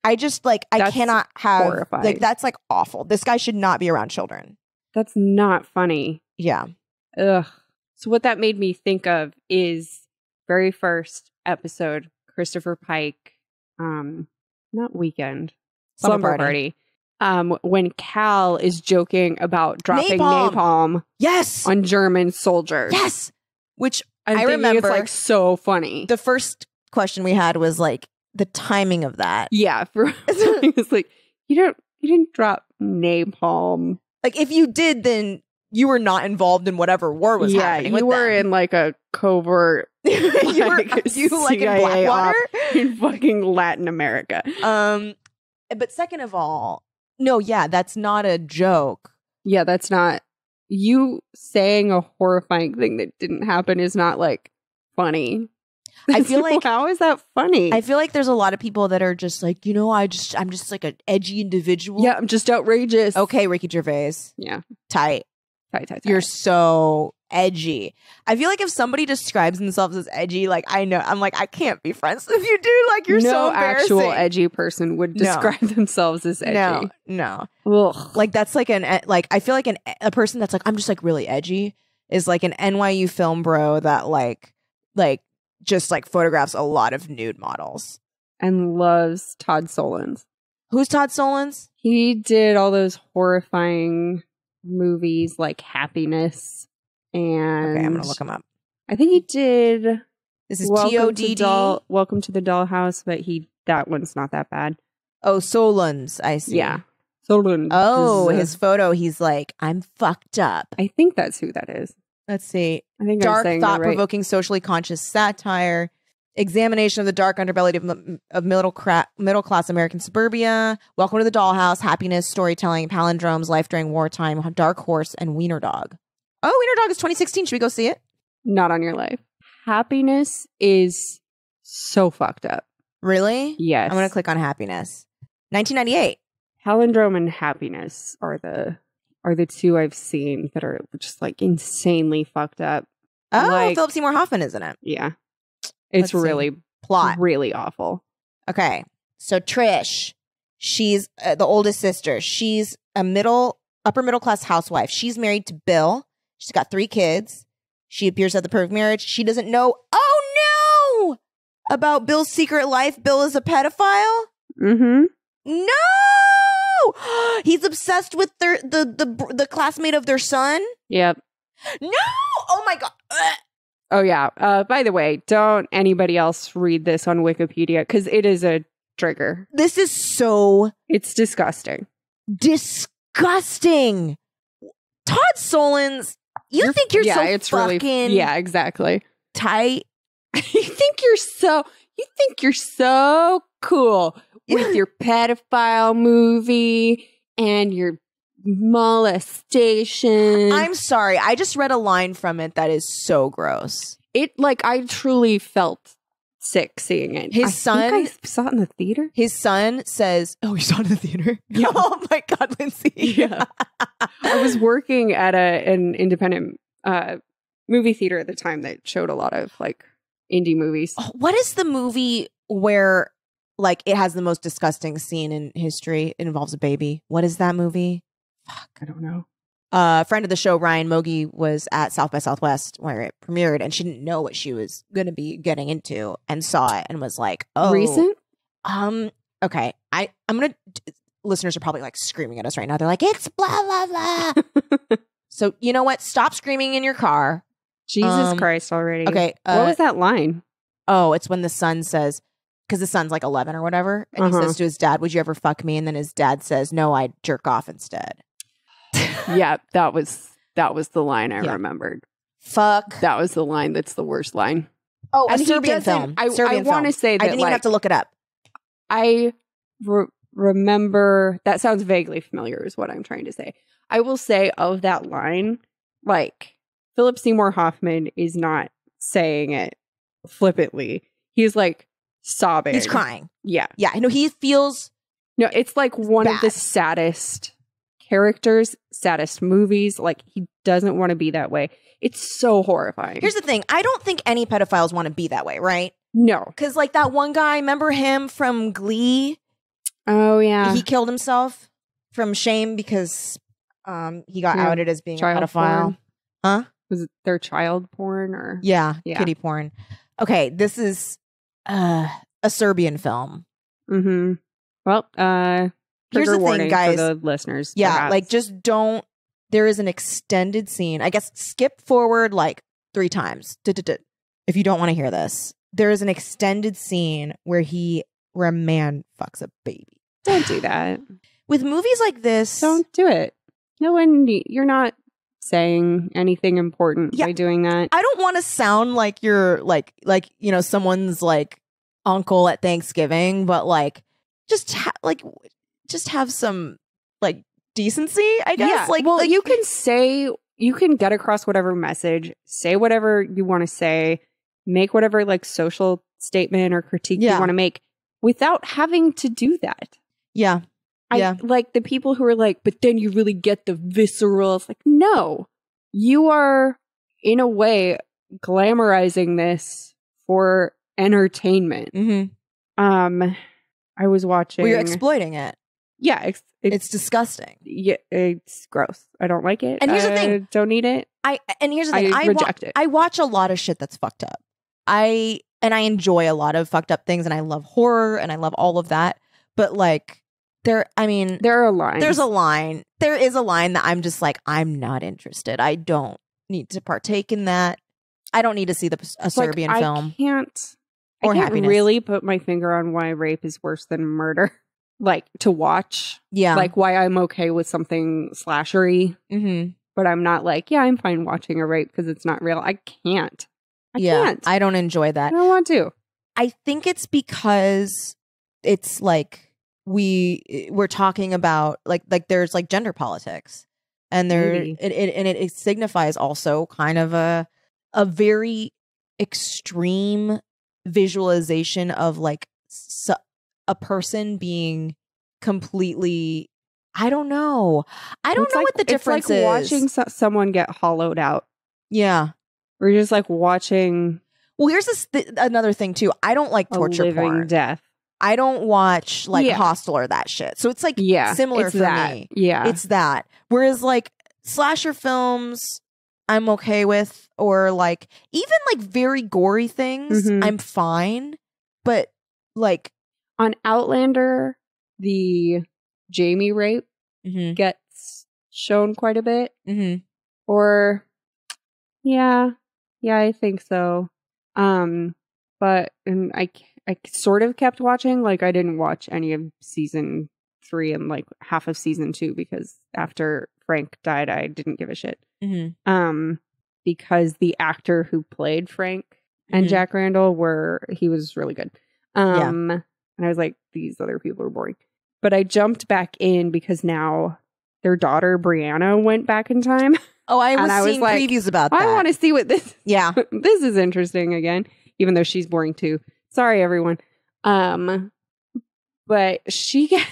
I just like I That's cannot have horrifying. like that's like awful. This guy should not be around children. That's not funny. Yeah. Ugh. So what that made me think of is very first episode, Christopher Pike, um, not weekend, Slumber slumber Party. party. Um, when Cal is joking about dropping Napalm. napalm, Yes. on German soldiers. yes. Which I'm I remember- it's like so funny. the first question we had was like the timing of that. yeah, for it's like you don't you didn't drop napalm. Like if you did, then you were not involved in whatever war was yeah, happening. you were them. in like a covert you were like, you like in. Blackwater. in fucking Latin America. Um, but second of all, no, yeah, that's not a joke. Yeah, that's not you saying a horrifying thing that didn't happen is not like funny. I feel like- how is that funny? I feel like there's a lot of people that are just like, you know, I just I'm just like an edgy individual. yeah, I'm just outrageous. Okay, Ricky Gervais, Yeah. tight. Tight, tight, tight. You're so edgy. I feel like if somebody describes themselves as edgy, like I know, I'm like I can't be friends with you, dude. Like you're no so actual edgy person would No. describe themselves as edgy. No, no. Ugh. Like that's like an like I feel like an a person that's like I'm just like really edgy is like an NYU film bro that like like just like photographs a lot of nude models. and loves Todd Solondz. Who's Todd Solondz? He did all those horrifying movies like Happiness and Okay, I'm gonna look him up. I think he did This is Welcome T O to D D. Doll- Welcome to the Dollhouse, but he that one's not that bad. Oh, Solondz. I see. Yeah. Solondz. Oh, his photo. He's like, I'm fucked up. I think that's who that is. Let's see. I think dark, saying that thought right. provoking, socially conscious satire, examination of the dark underbelly of, of middle, cra- middle class American suburbia, welcome to the dollhouse, happiness, storytelling, palindromes, life during wartime, dark horse, and wiener dog. Oh, wiener dog is 2016. Should we go see it? Not on your life. Happiness is so fucked up. Really? Yes. I'm going to click on happiness. 1998. Palindrome and Happiness are the are the two I've seen that are just like insanely fucked up. Oh, Like- Philip Seymour Hoffman isn't it. Yeah. Let's It's see. really Plot. really awful. Okay. So Trish, she's uh, the oldest sister. She's a middle, upper middle class housewife. She's married to Bill. She's got three kids. She appears at the perfect marriage. She doesn't know, oh no, about Bill's secret life. Bill is a pedophile. Mm-hmm. No, he's obsessed with their the the the classmate of their son. Yep. No, oh my god. Ugh. Oh yeah. Uh, by the way, don't anybody else read this on Wikipedia because it is a trigger. This is so It's disgusting. disgusting. Todd Solondz, you think you're yeah, so it's fucking really yeah, exactly. tight? you think you're so you think you're so cool with your pedophile movie and your molestation. I'm sorry. I just read a line from it that is so gross. it like I truly felt sick seeing it. His I son- think I saw it in the theater. His son says, "Oh, you saw it in the theater." Yeah. Oh my god, Lindsay. Yeah. I was working at a an independent uh, movie theater at the time that showed a lot of like indie movies. Oh, what is the movie where like it has the most disgusting scene in history? It involves a baby. What is that movie? Fuck, I don't know. uh, friend of the show, Ryan Mogi, was at South by Southwest where it premiered, and she didn't know what she was going to be getting into, and saw it and was like, "Oh, Recent? Um, okay, I I'm gonna. Listeners are probably like screaming at us right now. They're like, "It's blah blah blah." so you know what? Stop screaming in your car. Jesus Um, Christ already. Okay. Uh, what was that line? Oh, it's when the son says, because the son's like 11 or whatever, and he Uh-huh. says to his dad, "Would you ever fuck me?" And then his dad says, "No, I'd jerk off instead." yeah, that was that was the line I Yeah. remembered. Fuck. That was the line that's the worst line. oh, a And he Serbian film. I, I want to say that I didn't even like, have to look it up. I re- remember that sounds vaguely familiar is what I'm trying to say. I will say of that line, like Philip Seymour Hoffman is not saying it flippantly. He's like sobbing. He's crying. Yeah. Yeah, I know he feels No, it's like one of the saddest characters, saddest movies. Like he doesn't want to be that way. It's so horrifying. Here's the thing. I don't think any pedophiles want to be that way, right? no. Because like that one guy, remember him from Glee? Oh yeah. He killed himself from shame because um he got Yeah. outed as being Child a pedophile. porn. Huh? Was it their child porn or? Yeah, Yeah. kitty porn. Okay, this is uh a Serbian film. Mm-hmm. Well, uh, Here's the thing, guys. For the listeners. Yeah, perhaps. like just don't. There is an extended scene. I guess skip forward like three times. If you don't want to hear this, there is an extended scene where he, where a man fucks a baby. don't do that. With movies like this, Don't do it. No one. You're not saying anything important Yeah. by doing that. I don't want to sound like you're like like you know someone's like uncle at Thanksgiving, but like just ha- like just have some like decency, I guess. Like, well, like you can say you can get across whatever message, say whatever you want to say, make whatever like social statement or critique Yeah. you want to make without having to do that. yeah, I Yeah. like the people who are like, but then you really get the visceral. It's like, no, you are in a way glamorizing this for entertainment. mm-hmm. Um, I was watching. well, you're exploiting it. yeah, it's, it's It's disgusting. yeah, it's gross. I don't like it. And here's the I thing. Don't need it. I and here's the thing. I I, wa- reject it. I watch a lot of shit that's fucked up. I and I enjoy a lot of fucked up things, and I love horror, and I love all of that. But like, there, I mean, There are lines. there's a line. There is a line that I'm just like, I'm not interested. I don't need to partake in that. I don't need to see the a It's like, Serbian I film. can't. Or I can't happiness. really put my finger on why rape is worse than murder. Like to watch, Yeah, like why I'm okay with something slashery, hmm but I'm not like, yeah, I'm fine watching a rape because it's not real. I can't. I yeah. can't. I don't enjoy that I don't want to. I think it's because it's like we eh, we're talking about like like there's like gender politics and there it, it and it, signifies also kind of a a very extreme visualization of like su- a person being completely I don't know. I don't It's know like- what the difference it's like is. watching so- someone get hollowed out. yeah. we're just like watching Well, here's this th- another thing too. I don't like torture living porn. death. I don't watch like Yeah. Hostel or that shit. So it's like Yeah, similar it's for that. me. Yeah, It's that. Whereas like slasher films, I'm okay with, or like even like very gory things, Mhm. I'm fine. But like, on Outlander, the Jamie rape mm-hmm, gets shown quite a bit. mm-hmm. Or yeah, yeah, I think so. Um, but and I I sort of kept watching. Like I didn't watch any of season three and like half of season two because after Frank died, I didn't give a shit. Mm-hmm. Um, because the actor who played Frank and Mhm. Jack Randall were he was really good. Um, and I was like, these other people are boring. But I jumped back in because now their daughter Brianna went back in time. Oh, I was And I was seeing like, previews about that. I want to see what this yeah. this is interesting again, even though she's boring too. Sorry, everyone. Um, but she get,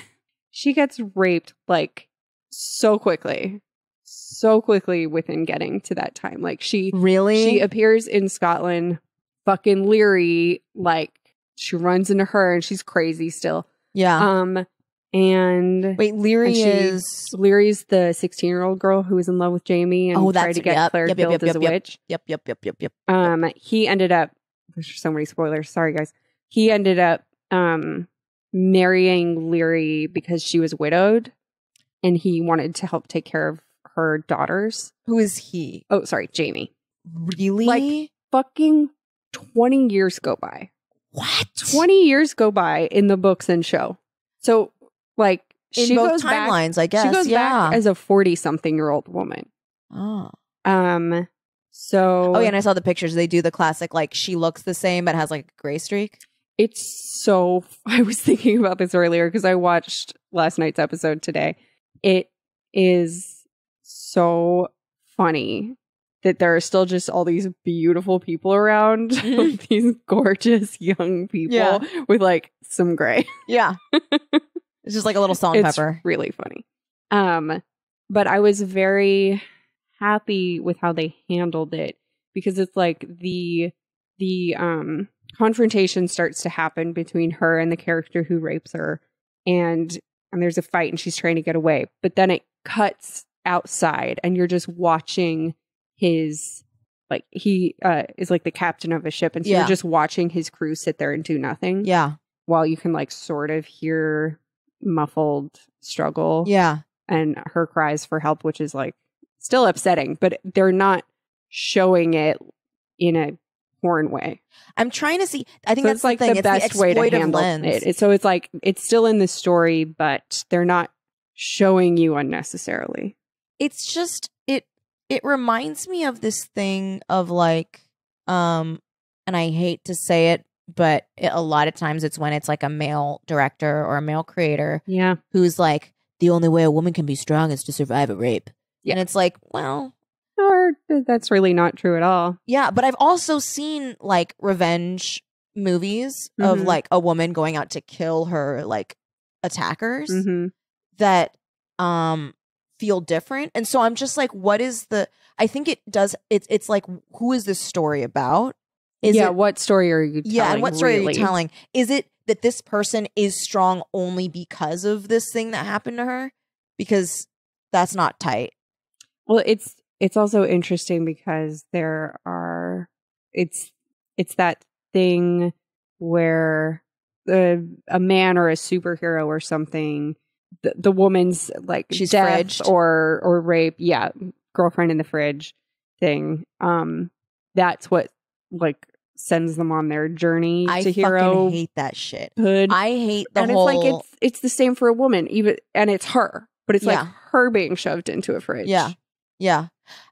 she gets raped like so quickly, so quickly within getting to that time. Like she Really? she appears in Scotland, fucking Laoghaire, like she runs into her and she's crazy still. yeah. Um, and Wait, Laoghaire and is. Laoghaire's the 16 year old girl who was in love with Jamie and Oh, tried to get yep, Claire yep, killed yep, as a witch. Yep, yep, yep, yep, yep. Um, he ended up. There's so many spoilers. Sorry, guys. He ended up um marrying Laoghaire because she was widowed, and he wanted to help take care of her daughters. Who is he? Oh, sorry, Jamie. Really? Like- Fucking twenty years go by. what? 20 years go by in the books and show. So, like, in she goes back. timelines, I guess. She goes yeah. back as a 40 something year old woman. oh. Um, so Oh yeah, and I saw the pictures. They do the classic like she looks the same but has like a gray streak. it's so. I was thinking about this earlier because I watched last night's episode today. It is so funny that there are still just all these beautiful people around, these gorgeous young people Yeah. with like some gray. Yeah. it's just like a little salt and it's pepper. really funny. Um, but I was very happy with how they handled it because it's like the the um confrontation starts to happen between her and the character who rapes her and and there's a fight and she's trying to get away but then it cuts outside and you're just watching his like he uh is like the captain of a ship and so Yeah. you're just watching his crew sit there and do nothing Yeah. while you can like sort of hear muffled struggle Yeah. and her cries for help, which is like still upsetting, but they're not showing it in a porn way. I'm trying to see. I think So that's like the, the best the way to handle lens. it. It's- So it's like it's still in the story, but they're not showing you unnecessarily. it's just it it reminds me of this thing of like um and i hate to say it but it, a lot of times it's when it's like a male director or a male creator Yeah. who's like the only way a woman can be strong is to survive a rape Yeah. and it's like well Or that's really not true at all. yeah but i've also seen like revenge movies of Mhm. like a woman going out to kill her like attackers hmm that um feel different and so i'm just like what is the i think it does it's it's like who is this story about is yeah. it what story are you telling? yeah and what story really? are you telling is it that this person is strong only because of this thing that happened to her because that's not tight Well, it's it's also interesting because there are it's it's that thing where the a man or a superhero or something the, the woman's like She's death fridged. or or rape yeah girlfriend in the fridge thing um that's what like sends them on their journey i to fucking hero hate that shit hood i hate the and whole it's like it's it's the same for a woman even and it's her but it's Yeah. like her being shoved into a fridge yeah yeah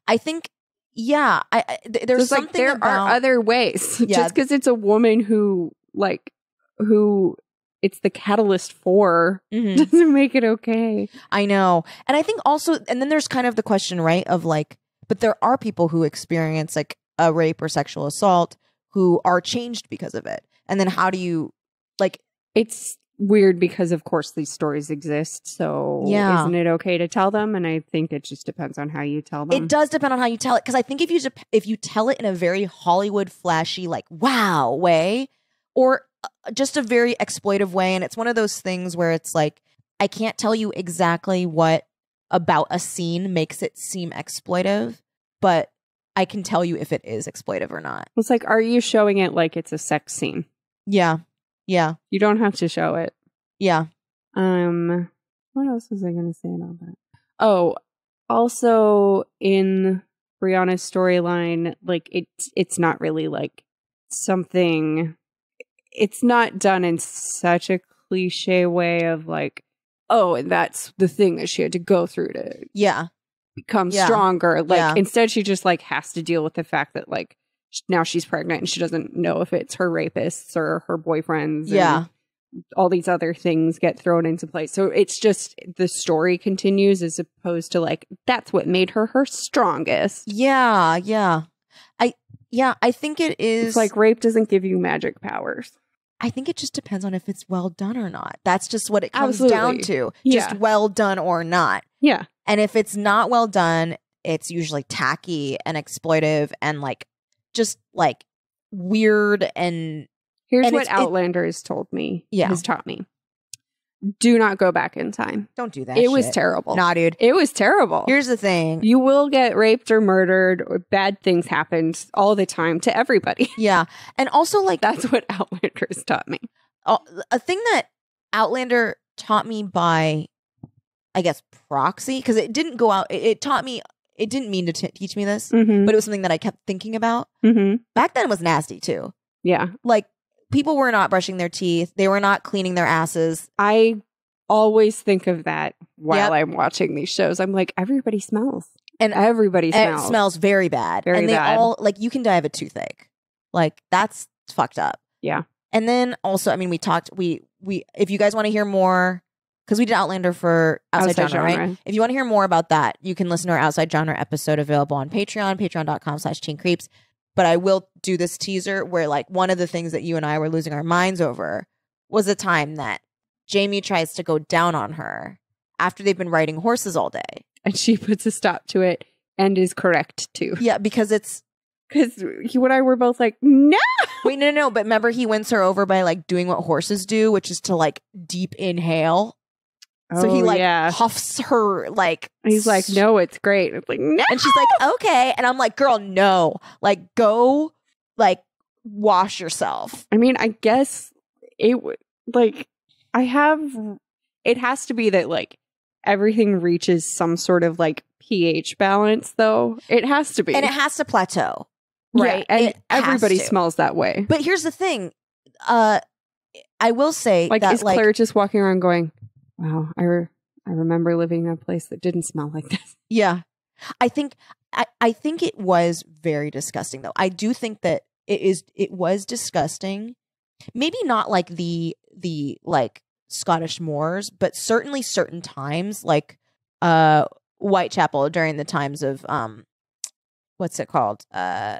i think yeah i, I th- there's it's like there about are other ways. Yeah. Just because it's a woman who like who it's the catalyst for Mhm. doesn't make it okay. I know. And I think also, and then there's kind of the question, right? Of like, but there are people who experience like a rape or sexual assault who are changed because of it. And then how do you, like, It's weird because of course these stories exist. So Yeah. isn't it okay to tell them? And I think it just depends on how you tell them. it does depend on how you tell it. Cause I think if you, if you tell it in a very Hollywood flashy, like, wow way, or uh, just a very exploitive way. And it's one of those things where it's like, I can't tell you exactly what about a scene makes it seem exploitive, but I can tell you if it is exploitive or not. It's like, are you showing it like it's a sex scene? Yeah. Yeah. You don't have to show it. Yeah. Um, what else was I going to say about that? Oh, also in Brianna's storyline, like it's it's not really like something. It's not done in such a cliche way of like, oh, and that's the thing that she had to go through to Yeah. become Yeah. stronger. Like Yeah. instead, she just like has to deal with the fact that like now she's pregnant and she doesn't know if it's her rapists or her boyfriends. and Yeah. all these other things get thrown into place. So it's just the story continues as opposed to like that's what made her her strongest. Yeah. Yeah. I, yeah, I think it is It's like rape doesn't give you magic powers. I think it just depends on if it's well done or not. That's just what it comes down to. Yeah. Just well done or not. Yeah. And if it's not well done, it's usually tacky and exploitive and like just like weird and Here's And what it's- Outlander has told me. Yeah. Has taught me. Do not go back in time. don't do that. it was terrible. Nah, dude. it was terrible. Here's the thing. you will get raped or murdered or bad things happened all the time to everybody. yeah. And also like That's what Outlander has taught me. a thing that Outlander taught me by, I guess, proxy, because it didn't go out. It, it taught me. It didn't mean to t- teach me this, Mm-hmm. but it was something that I kept thinking about. mm-hmm. Back then, it was nasty too. Yeah. Like people were not brushing their teeth. They were not cleaning their asses. I always think of that while Yep. I'm watching these shows. I'm like, everybody smells. And Everybody It smells. smells very bad. Very and they bad. all like you can die of a toothache. Like that's fucked up. Yeah. And then also, I mean, we talked. We we if you guys want to hear more, because we did Outlander for outside, Outside genre, right? If you want to hear more about that, you can listen to our outside genre episode available on Patreon, patreon.com slash teen creeps. But I will do this teaser where like one of the things that you and I were losing our minds over was the time that Jamie tries to go down on her after they've been riding horses all day. and she puts a stop to it and is correct too. Yeah, because it's Because you and I were both like, no. wait, no, no, no. But remember, he wins her over by like doing what horses do, which is to like deep inhale. So he Oh, like yeah. huffs her like. He's like, no, it's great. It's like, no. and she's like, okay, and I'm like, girl, no, like go, like wash yourself. I mean, I guess it would like I have it has to be that like everything reaches some sort of like pH balance though. It has to be. and it has to plateau, Yeah, right? and It everybody smells that way. But here's the thing, uh, I will say Like that is like Claire just walking around going, "Wow, I re- I remember living in a place that didn't smell like this." yeah, I think I I think it was very disgusting though. I do think that it is it was disgusting. Maybe not like the the like Scottish Moors, but certainly certain times like uh Whitechapel during the times of um what's it called? Uh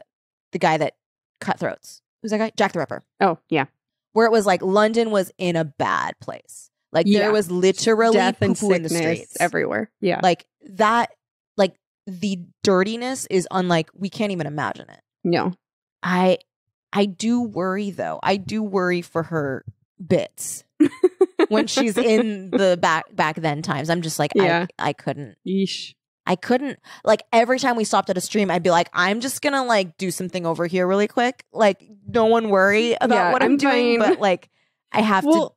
the guy that cut throats. Who's that guy? Jack the Ripper. Oh, yeah. where it was like London was in a bad place. Like Yeah. there was literally Death and poo-poo in the sickness streets. everywhere. Yeah. Like that like the dirtiness is unlike we can't even imagine it. no. I I do worry though. I do worry for her bits when she's in the back back then times. I'm just like Yeah. I I couldn't Yeesh. I couldn't like every time we stopped at a stream, I'd be like, I'm just gonna like do something over here really quick. Like, no one worry about Yeah, what I'm, I'm doing, but like, I have to.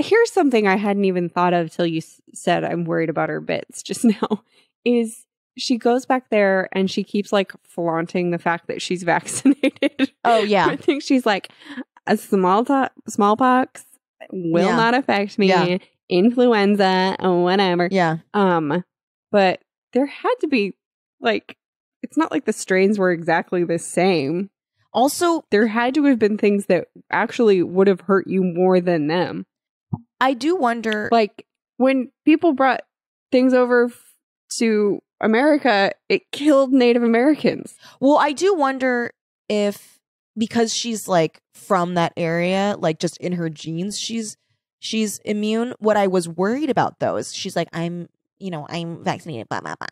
Here's something I hadn't even thought of till you s- said I'm worried about her bits just now. Is she goes back there and she keeps like flaunting the fact that she's vaccinated. Oh yeah, I think she's like a small to- smallpox will Yeah. not affect me. Yeah. Influenza, whatever. yeah. Um, but there had to be like it's not like the strains were exactly the same. Also, There had to have been things that actually would have hurt you more than them. I do wonder. like when people brought things over f- to America, it killed Native Americans. Well, I do wonder if because she's like from that area, like just in her genes, she's she's immune. What I was worried about though is she's like, I'm, you know, I'm vaccinated, blah blah blah.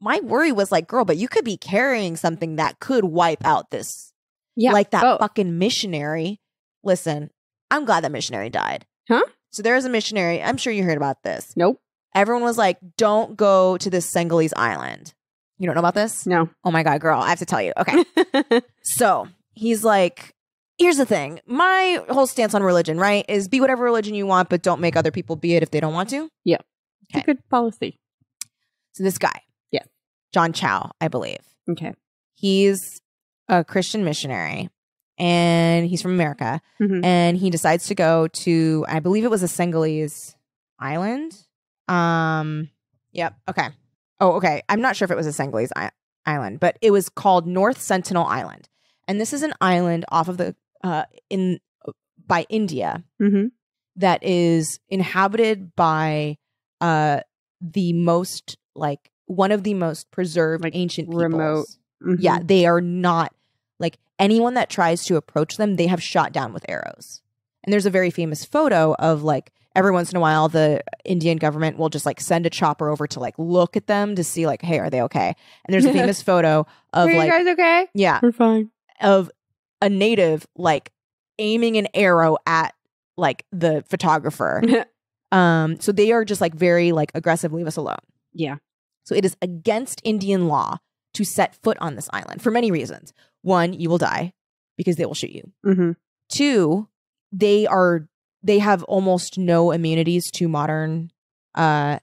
My worry was like, girl, but you could be carrying something that could wipe out this yeah, like that Oh, fucking missionary. Listen, I'm glad that missionary died. Huh? So there is a missionary. I'm sure you heard about this. nope. Everyone was like, don't go to this Senghalese island. You don't know about this? No. Oh my God, girl, I have to tell you. Okay. so he's like, here's the thing. My whole stance on religion, right, is be whatever religion you want, but don't make other people be it if they don't want to. It's a good policy. So this guy, Yeah. John Chau, I believe. Okay. He's a Christian missionary and he's from America. Mhm. and he decides to go to I believe it was a Senghalese island. Um yep, okay. Oh, okay. I'm not sure if it was a Senghalese I- island, but it was called North Sentinel Island. And this is an island off of the uh in by India Mhm. that is inhabited by uh the most like one of the most preserved Like, ancient remote. Mhm. Yeah, they are not like anyone that tries to approach them, they have shot down with arrows. And there's a very famous photo of like every once in a while the Indian government will just like send a chopper over to like look at them to see like, hey, are they okay? And there's a famous photo of Are you like guys okay? yeah, We're fine. of a native like aiming an arrow at like the photographer. um, so they are just like very like aggressive, leave us alone. yeah. So it is against Indian law to set foot on this island for many reasons. One, you will die because they will shoot you. hmm Two, they are they have almost no immunities to modern uh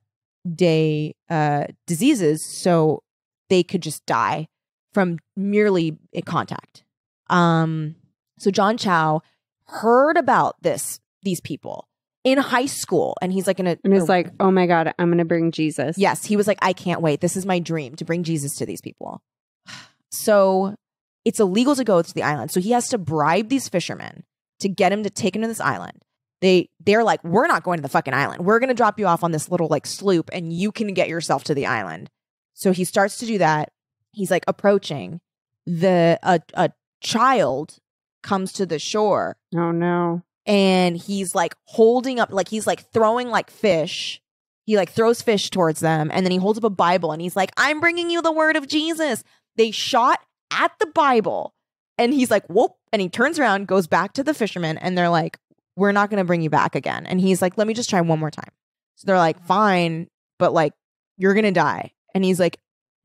day uh diseases, so they could just die from merely contact. Um so John Chau heard about this these people in high school and he's like in a And it's a- like, oh my God, I'm going to bring Jesus. Yes, he was like, I can't wait. This is my dream to bring Jesus to these people. So it's illegal to go to the island. So he has to bribe these fishermen to get him to take him to this island. They they're like, we're not going to the fucking island. We're gonna drop you off on this little like sloop and you can get yourself to the island. So he starts to do that. He's like approaching. The a a child comes to the shore Oh no. and he's like holding up like he's like throwing like fish He like throws fish towards them and then he holds up a Bible and he's like, I'm bringing you the word of Jesus. They shot at the Bible and he's like, whoop. And he turns around, goes back to the fishermen and they're like, we're not going to bring you back again. And he's like, let me just try one more time. So they're like, fine, but like, you're going to die. And he's like,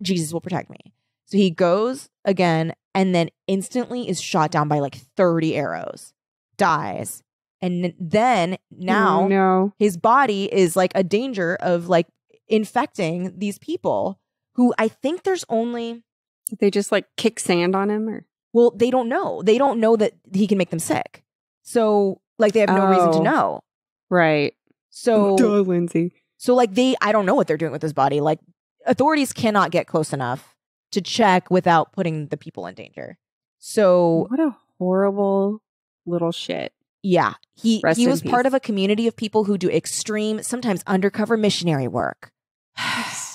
Jesus will protect me. So he goes again and then instantly is shot down by like 30 arrows, dies. And then now Oh, no. his body is like a danger of like infecting these people who I think there's only, Did they just like kick sand on him or? well, they don't know. They don't know that he can make them sick. So, like, they have no reason to Oh. know. Right. So, Duh, Lindsay. so like, they, I don't know what they're doing with his body. Like, authorities cannot get close enough to check without putting the people in danger. So, What a horrible little shit. yeah, he Rest he in was part of a community of people who do extreme, sometimes undercover missionary work.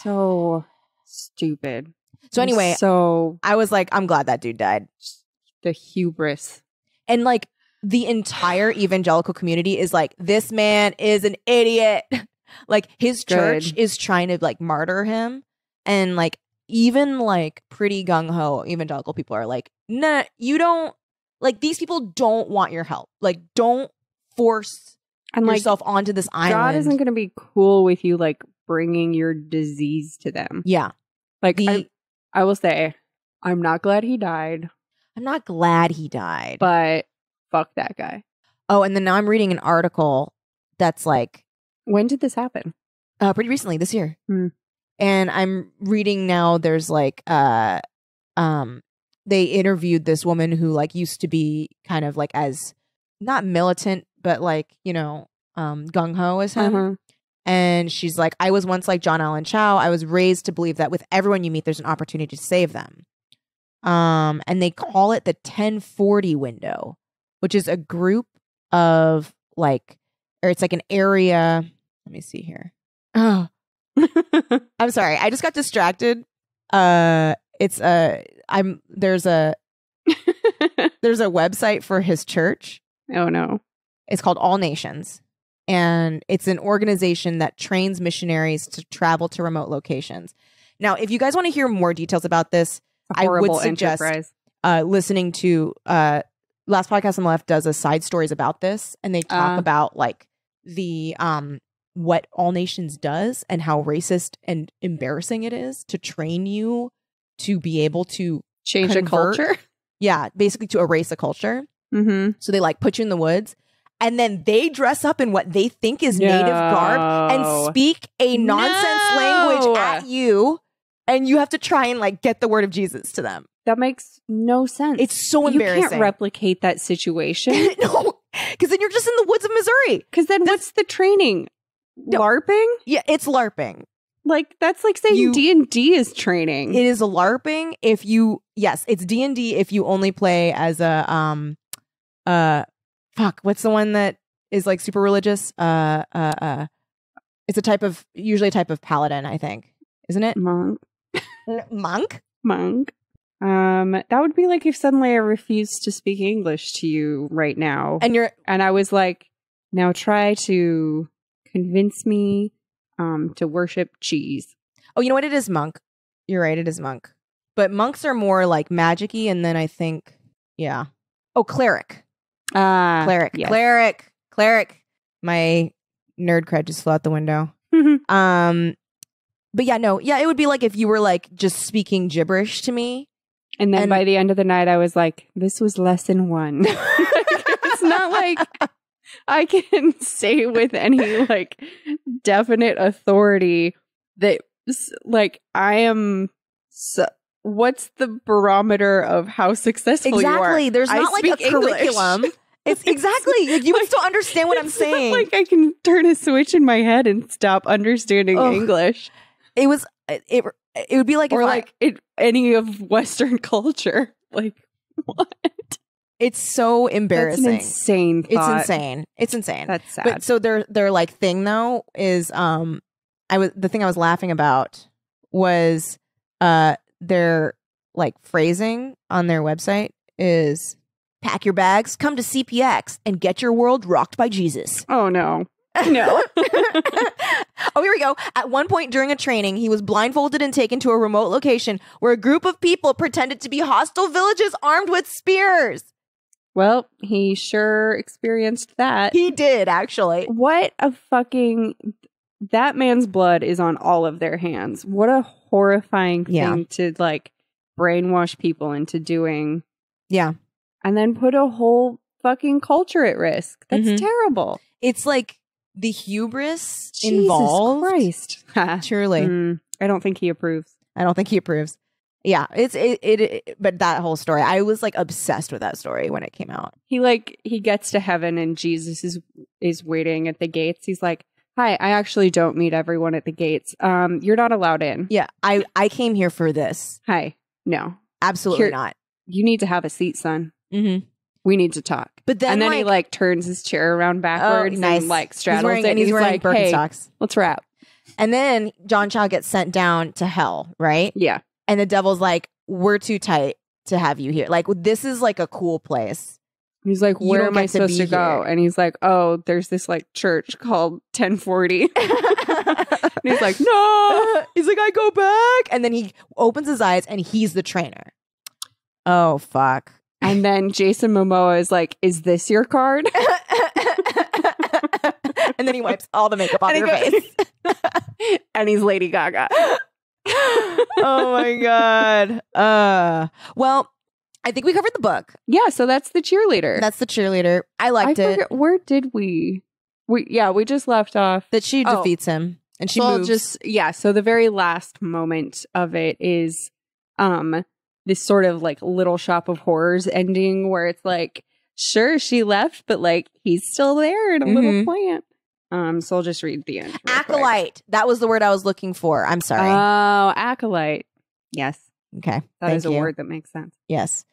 So stupid. So anyway, so I was like, I'm glad that dude died. the hubris. And like the entire evangelical community is like, this man is an idiot. like his church is trying to like martyr him. And like even like pretty gung ho evangelical people are like, nah, you don't like these people don't want your help. Like, don't force And like yourself onto this island. God isn't going to be cool with you like bringing your disease to them. yeah. Like The I, I will say, I'm not glad he died, I'm not glad he died. but fuck that guy. oh, and then now I'm reading an article that's like When did this happen? uh pretty recently this year. Hmm. And I'm reading now there's like uh um they interviewed this woman who like used to be kind of like as not militant but like, you know, um gung ho as him. Uh-huh. And she's like, I was once like John Allen Chau. I was raised to believe that with everyone you meet, there's an opportunity to save them. Um, and they call it the 1040 window, which is a group of like, or it's like an area. Let me see here. Oh, I'm sorry. I just got distracted. Uh, it's a, I'm, there's a, there's a website for his church. oh no. It's called All Nations. And it's an organization that trains missionaries to travel to remote locations. Now, if you guys want to hear more details about this, I would suggest- uh, listening to uh, Last Podcast on the Left does a side stories about this, and they talk Uh. about like the um what All Nations does and how racist and embarrassing it is to train you to be able to Change convert- culture. yeah basically to erase a culture. Mm-hmm. So they like put you in the woods, and then they dress up in what they think is native garb and speak a nonsense No. language at you, and you have to try and like get the word of Jesus to them. That makes no sense. It's so you embarrassing. can't replicate that situation. no, because then you're just in the woods of Missouri. Because then what's the training? No. LARPing? Yeah, it's LARPing. Like that's like saying You- D and D is training. It is a LARPing if you yes, it's D and D if you only play as a um uh fuck, what's the one that is like super religious? Uh uh uh it's a type of usually a type of paladin, I think. Isn't it? monk. N- Monk? Monk. Um, that would be like if suddenly I refused to speak English to you right now, And you're and I was like, "Now try to convince me um to worship cheese." Oh, you know what? It is monk. You're right. It is monk. But monks are more like magicy, and then I think, yeah. Oh, cleric, Ah, cleric, yes. cleric, cleric. My nerd cred just flew out the window. Um, but yeah, no, yeah, it would be like if you were like just speaking gibberish to me. and then And- by the end of the night, I was like, "This was lesson one." it's not like I can say with any like definite authority that like I am. So, what's the barometer of how successful you are? exactly. There's I not like a English. curriculum. It's exactly like you would still understand what I'm saying. like I can turn a switch in my head and stop understanding Ugh. English, it was it. It would be like or if I- like it, any of Western culture. Like what? it's so embarrassing. an insane. it's insane. It's insane. That's sad. But so their their like thing though is um I was the thing I was laughing about was uh their like phrasing on their website is pack your bags, come to CPX and get your world rocked by Jesus. oh no, no. Oh, here we go. At one point during a training, he was blindfolded and taken to a remote location where a group of people pretended to be hostile villages armed with spears. Well, he sure experienced that. He did, actually. What a fucking. That man's blood is on all of their hands. What a horrifying thing Yeah. to like brainwash people into doing Yeah. And then put a whole fucking culture at risk. That's Mhm. terrible. It's like the hubris Jesus involved. Christ. Truly. Mm, I don't think he approves. I don't think he approves. Yeah, it's it, it, it but that whole story, I was like obsessed with that story when it came out. He like he gets to heaven and Jesus is is waiting at the gates. He's like, "Hi, I actually don't meet everyone at the gates. Um, you're not allowed in. Yeah, I I came here for this. Hi, no, Absolutely Here- not. you need to have a seat, son. Mm-hmm. We need to talk." But then, and then like, he like turns his chair around backwards oh, nice. and like he's straddles wearing, it. and he's, wearing like, "Hey, Birkenstocks. let's wrap." And then John Chau gets sent down to hell, right? Yeah, And the devil's like, "We're too tight to have you here. Like this is like a cool place." he's like, "Where am I get to supposed to, go?" here. And he's like, "Oh, there's this like church called 1040." and he's like, "No." he's like, "I go back," and then he opens his eyes and he's the trainer. Oh fuck. And then Jason Momoa is like, "Is this your card?" and then he wipes all the makeup off And your goes- face. and he's Lady Gaga. oh my god. Uh well, I think we covered the book. Yeah, so that's the cheerleader. That's the cheerleader. I liked I it. forget- where did we? We yeah, we just left off. That she Oh. defeats him and she I'll moves. just yeah. So the very last moment of it is um this sort of like little shop of horrors ending where it's like sure she left, but like he's still there in a little Mhm. plant. Um, so I'll just read the end. real quick. acolyte. That was the word I was looking for. I'm sorry. Oh, acolyte. Yes, okay. that Thank is a you. word that makes sense. Yes.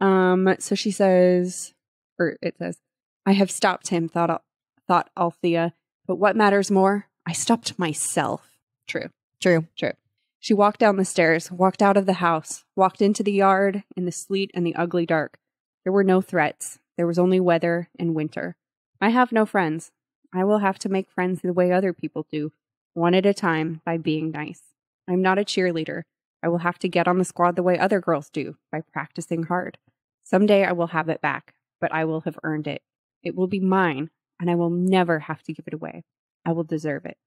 Um, so she says, or it says, I have stopped him, thought, Al- thought Althea, but what matters more? I stopped myself. True. True. True. She walked down the stairs, walked out of the house, walked into the yard in the sleet and the ugly dark. There were no threats. There was only weather and winter. I have no friends. I will have to make friends the way other people do, one at a time by being nice. I'm not a cheerleader. I will have to get on the squad the way other girls do, by practicing hard. Someday I will have it back, but I will have earned it. It will be mine, and I will never have to give it away. I will deserve it.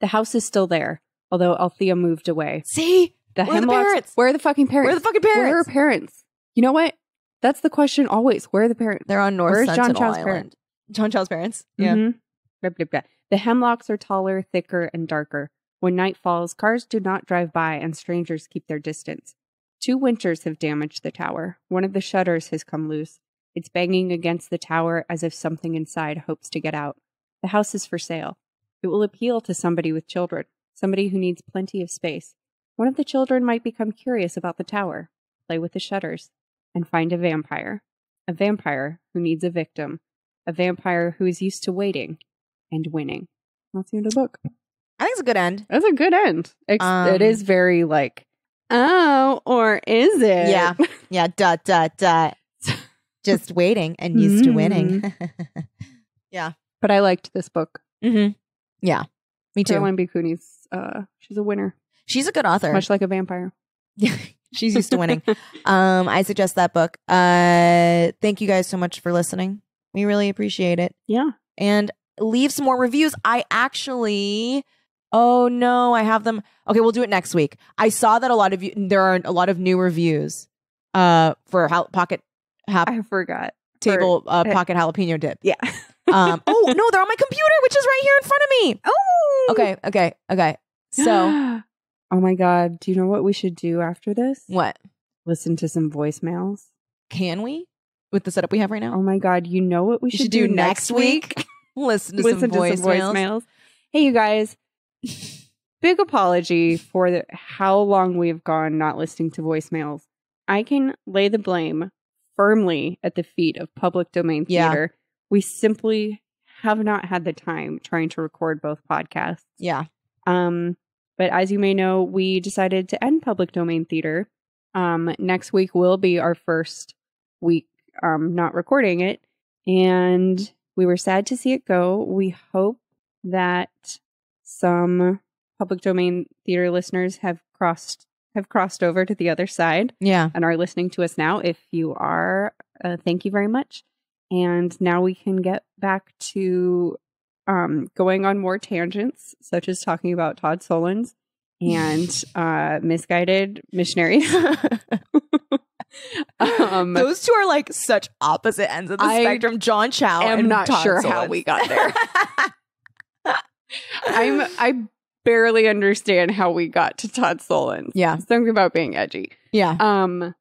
The house is still there, although Althea moved away. See? The Where are the hemlocks. parents? Where are the fucking parents? Where are the fucking parents? Where are parents? her parents? You know what? That's the question always. Where are the parents? They're on North Where's John Sentinel Chau's Island. parents? John Chau's parents. Yeah. Mhm. Blah. The hemlocks are taller, thicker, and darker. When night falls, cars do not drive by and strangers keep their distance. Two winters have damaged the tower. One of the shutters has come loose. It's banging against the tower as if something inside hopes to get out. The house is for sale. It will appeal to somebody with children, somebody who needs plenty of space. One of the children might become curious about the tower, play with the shutters, and find a vampire. A vampire who needs a victim. A vampire who is used to waiting and winning. That's the end of the book. I think it's a good end. That's a good end. Um, it is very like, oh, or is it? Yeah. Yeah, dot, dot, dot. Just waiting and used to winning. Yeah. But I liked this book. hmm Yeah. Me too. Caroline B. Cooney's, uh, she's a winner, She's a good author. much like a vampire. She's used to winning. um, I suggest that book. Uh, thank you guys so much for listening. We really appreciate it. yeah. And leave some more reviews. I actually, oh no, I have them. Okay, we'll do it next week. I saw that a lot of you, there are a lot of new reviews uh, for Pocket Hap- I forgot. Table uh, Pocket Jalapeno Dip. Yeah. Um, oh no, they're on my computer, which is right here in front of me. oh. Okay, okay, okay. So oh my God. Do you know what we should do after this? what Listen to some voicemails. can we with the setup we have right now? Oh my God. You know what we You should, do, next week? Listen to Listen some to voicemails. some voicemails. Hey, you guys. Big apology for the, how long we've gone not listening to voicemails. I can lay the blame firmly at the feet of public domain Yeah. We simply have not had the time trying to record both podcasts. Yeah. Um, but as you may know, we decided to end public domain theater. Um, next week will be our first week um, not recording it, and we were sad to see it go. We hope that some public domain theater listeners have crossed have crossed over to the other side Yeah. and are listening to us now. If you are, uh, thank you very much. And now we can get back to um, going on more tangents, such as talking about Todd Solondz and uh, misguided missionaries. um, Those two are like such opposite ends of the I spectrum. John Chau. I'm not Todd sure how we got there. I'm I barely understand how we got to Todd Solondz. yeah. Something about being edgy. Yeah. Um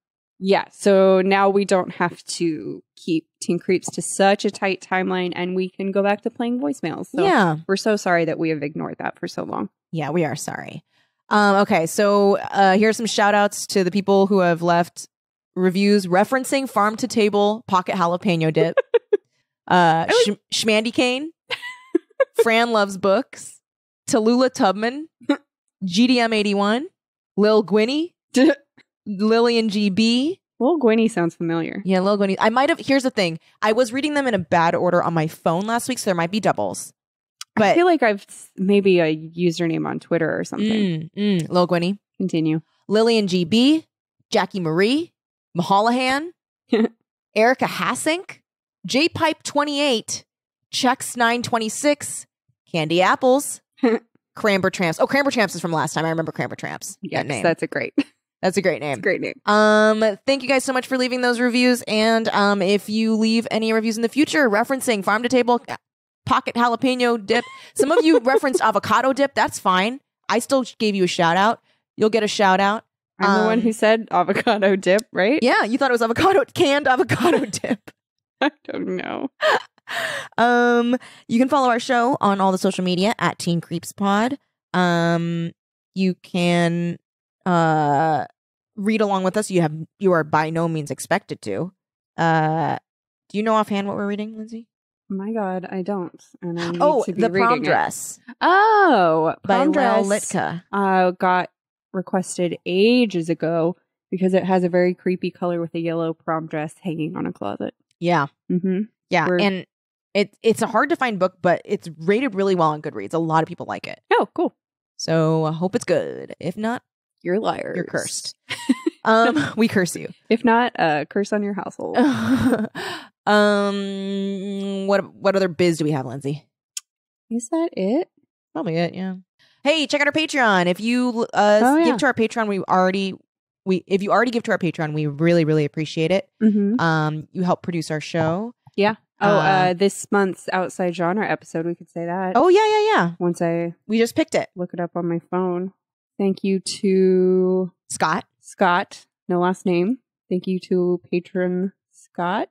yeah, so now we don't have to keep Teen Creeps to such a tight timeline and we can go back to playing voicemails. So yeah. we're so sorry that we have ignored that for so long. Yeah, we are sorry. Um, okay, so uh, here's some shout outs to the people who have left reviews referencing farm to table pocket jalapeno dip. uh, Sh- Schmandy Kane, Fran loves books, Tallulah Tubman, GDM81, Lil Gwynny, Lillian GB. Well, Gwenny sounds familiar. Yeah, Lil Gwynny. I might have, here's the thing I was reading them in a bad order on my phone last week, so there might be doubles. But I feel like I've maybe a username on Twitter or something. mm, mm, Lil Gwynny. Continue. Lillian GB, Jackie Marie, Mahalahan, Erica Hassink, J Pipe 28, Chex 926, Candy Apples, Cramber Tramps. Oh, Cramber Tramps is from last time. I remember Cramber Tramps. Yes, that name. that's a great, That's a great that's a name. great name. Um, thank you guys so much for leaving those reviews. And um, if you leave any reviews in the future referencing farm to table uh, pocket jalapeno dip, some of you referenced avocado dip. That's fine. I still gave you a shout out. You'll get a shout out. I'm the one Um, who said avocado dip, right? Yeah, you thought it was avocado canned avocado dip. I don't know. Um, you can follow our show on all the social media at Teen Creeps Pod. Um, you can uh read along with us. You have you are by no means expected to. Uh, do you know offhand what we're reading, Lindsay? Oh my God, I don't. And I need Oh, to be the prom reading it. dress Oh, by prom Lael dress. Littke. Uh, got requested ages ago because it has a very creepy color with a yellow prom dress hanging on a closet. Yeah, Mm-hmm. yeah, We're- and it it's a hard to find book, but it's rated really well on Goodreads. A lot of people like it, Oh, cool. so I hope it's good. If not, You're liars. you're cursed. um, we curse you. If not, uh, curse on your household. um, what what other biz do we have, Lindsay? Is that it? Probably it. Yeah. Hey, check out our Patreon. If you uh Oh, yeah. give to our Patreon, we already we if you already give to our Patreon, we really really appreciate it. Mm-hmm. Um, you help produce our show. Yeah. Oh, Uh, uh, this month's outside genre episode, we could say that. Oh yeah, yeah, yeah. Once I We just picked it. look it up on my phone. Thank you to Scott. Scott, no last name. Thank you to patron Scott,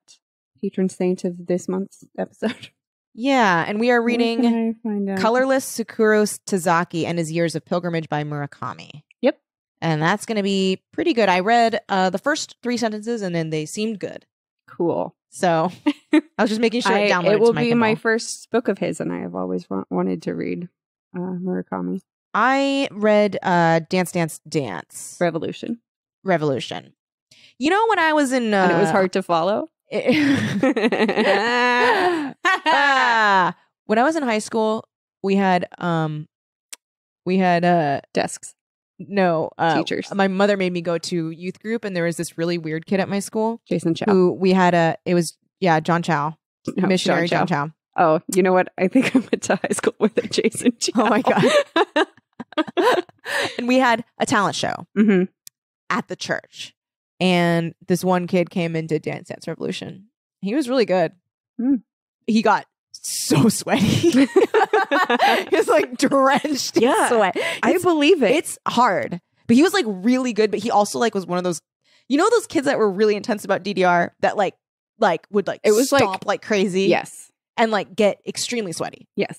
patron saint of this month's episode. Yeah, and we are reading can I find out? Colorless Tsukuru Tazaki and His Years of Pilgrimage by Murakami. Yep. And that's going to be pretty good. I read uh, the first three sentences and then they seemed good. Cool. So I was just making sure I- it downloaded it will my be my first book of his, and I have always wa- wanted to read uh, Murakami I read uh, Dance Dance Dance Revolution, Revolution. You know when I was in uh, and it was hard to follow. Ah, when I was in high school, we had um we had uh Desks. no uh Teachers. My mother made me go to youth group and there was this really weird kid at my school Jason Chow. who we had a it was yeah, John Chau. No, missionary John John Chau. Oh, you know what? I think I went to high school with a Jason Chow. Oh my God. and we had a talent show hmm at the church. And this one kid came into Dance Dance Revolution. He was really good. Hmm. He got so sweaty. he was like drenched in Yeah, sweat. I believe it. it's hard. But he was like really good. But he also like was one of those, you know, those kids that were really intense about DDR that like like would like It was, like- like, crazy yes, and like get extremely sweaty yes.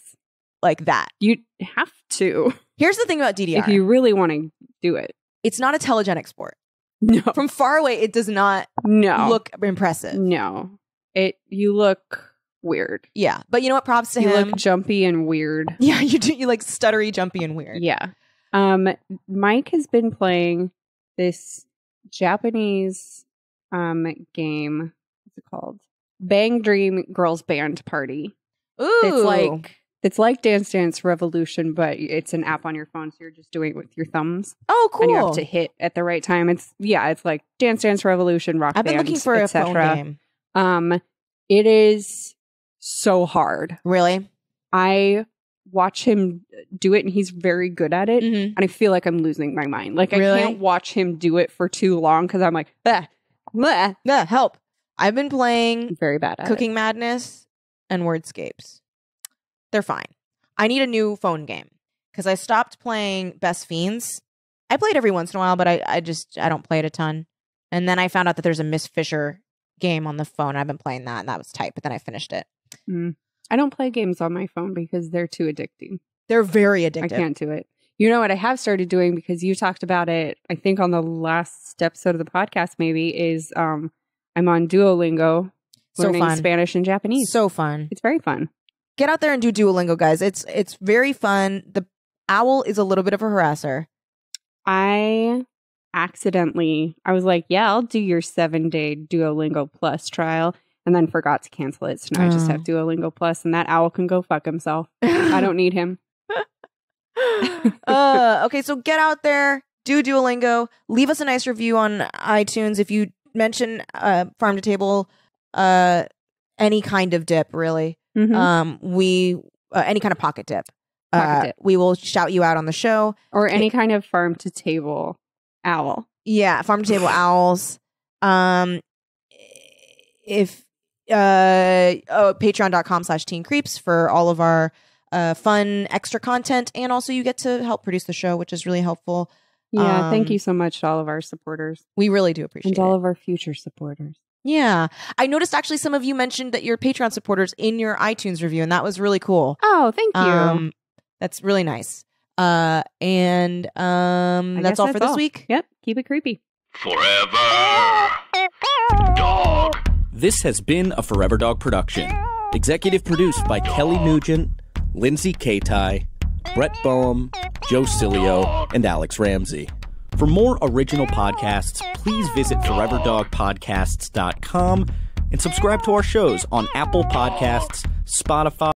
Like that. You have to Here's the thing about DDR. if you really want to do it. it's not a telegenic sport. No, From far away, it does not no, look impressive. no. It you look weird. Yeah, but you know what? Props to You him. look jumpy and weird. yeah, you do. You like stuttery, jumpy, and weird. Yeah. Um Mike has been playing this Japanese um game. What's it called? Bang Dream Girls Band Party. Ooh, It's like It's like Dance Dance Revolution, but it's an app on your phone, so you're just doing it with your thumbs, Oh, cool. and you have to hit at the right time. It's yeah, it's like Dance Dance Revolution, Rock I've been Band, looking for a phone game. Um, it is so hard. Really? I watch him do it, and he's very good at it. Mm-hmm. And I feel like I'm losing my mind. Like Really? I can't watch him do it for too long because I'm like, bah, bah. Yeah, help. I've been playing I'm very bad at Cooking Madness and Wordscapes. They're fine. I need a new phone game because I stopped playing Best Fiends. I played every once in a while, but I, I just I don't play it a ton. And then I found out that there's a Miss Fisher game on the phone. I've been playing that, and that was tight. But then I finished it. it. I don't play games on my phone because they're too addicting. They're very addictive. I can't do it. You know what I have started doing because you talked about it, I think on the last episode of the podcast, maybe, is um I'm on Duolingo So learning fun. Spanish and Japanese. So fun. it's very fun. Get out there and do Duolingo, guys. It's it's very fun. The owl is a little bit of a harasser. I accidentally I was like, Yeah, I'll do your seven day Duolingo Plus trial and then forgot to cancel it. So now I just Oh. have Duolingo Plus and that owl can go fuck himself. I don't need him. uh, okay, so get out there, do Duolingo, leave us a nice review on iTunes if you mention uh, farm to table, uh, any kind of dip, really. Mhm. Um, we uh, any kind of pocket dip. Pocket uh, dip. We will shout you out on the show. or any kind of farm to table owl. Yeah, farm to table owls. Um, if uh, oh, patreon.com slash teen creeps for all of our uh, fun extra content, and also you get to help produce the show, which is really helpful. Yeah, thank Um, you so much to all of our supporters We really do appreciate and all it. of our future supporters. Yeah. I noticed actually some of you mentioned that you're Patreon supporters in your iTunes review, and that was really cool. Oh, thank you. Um, that's really nice. Uh, and um, that's guess all for that's this all. week. yep, keep it creepy. Forever. Dog. This has been a Forever Dog production. Executive produced by Kelly Nugent, Lindsay Katai, Brett Boehm, Joe Cilio, and Alex Ramsey. For more original podcasts, please visit foreverdogpodcasts.com and subscribe to our shows on Apple Podcasts, Spotify,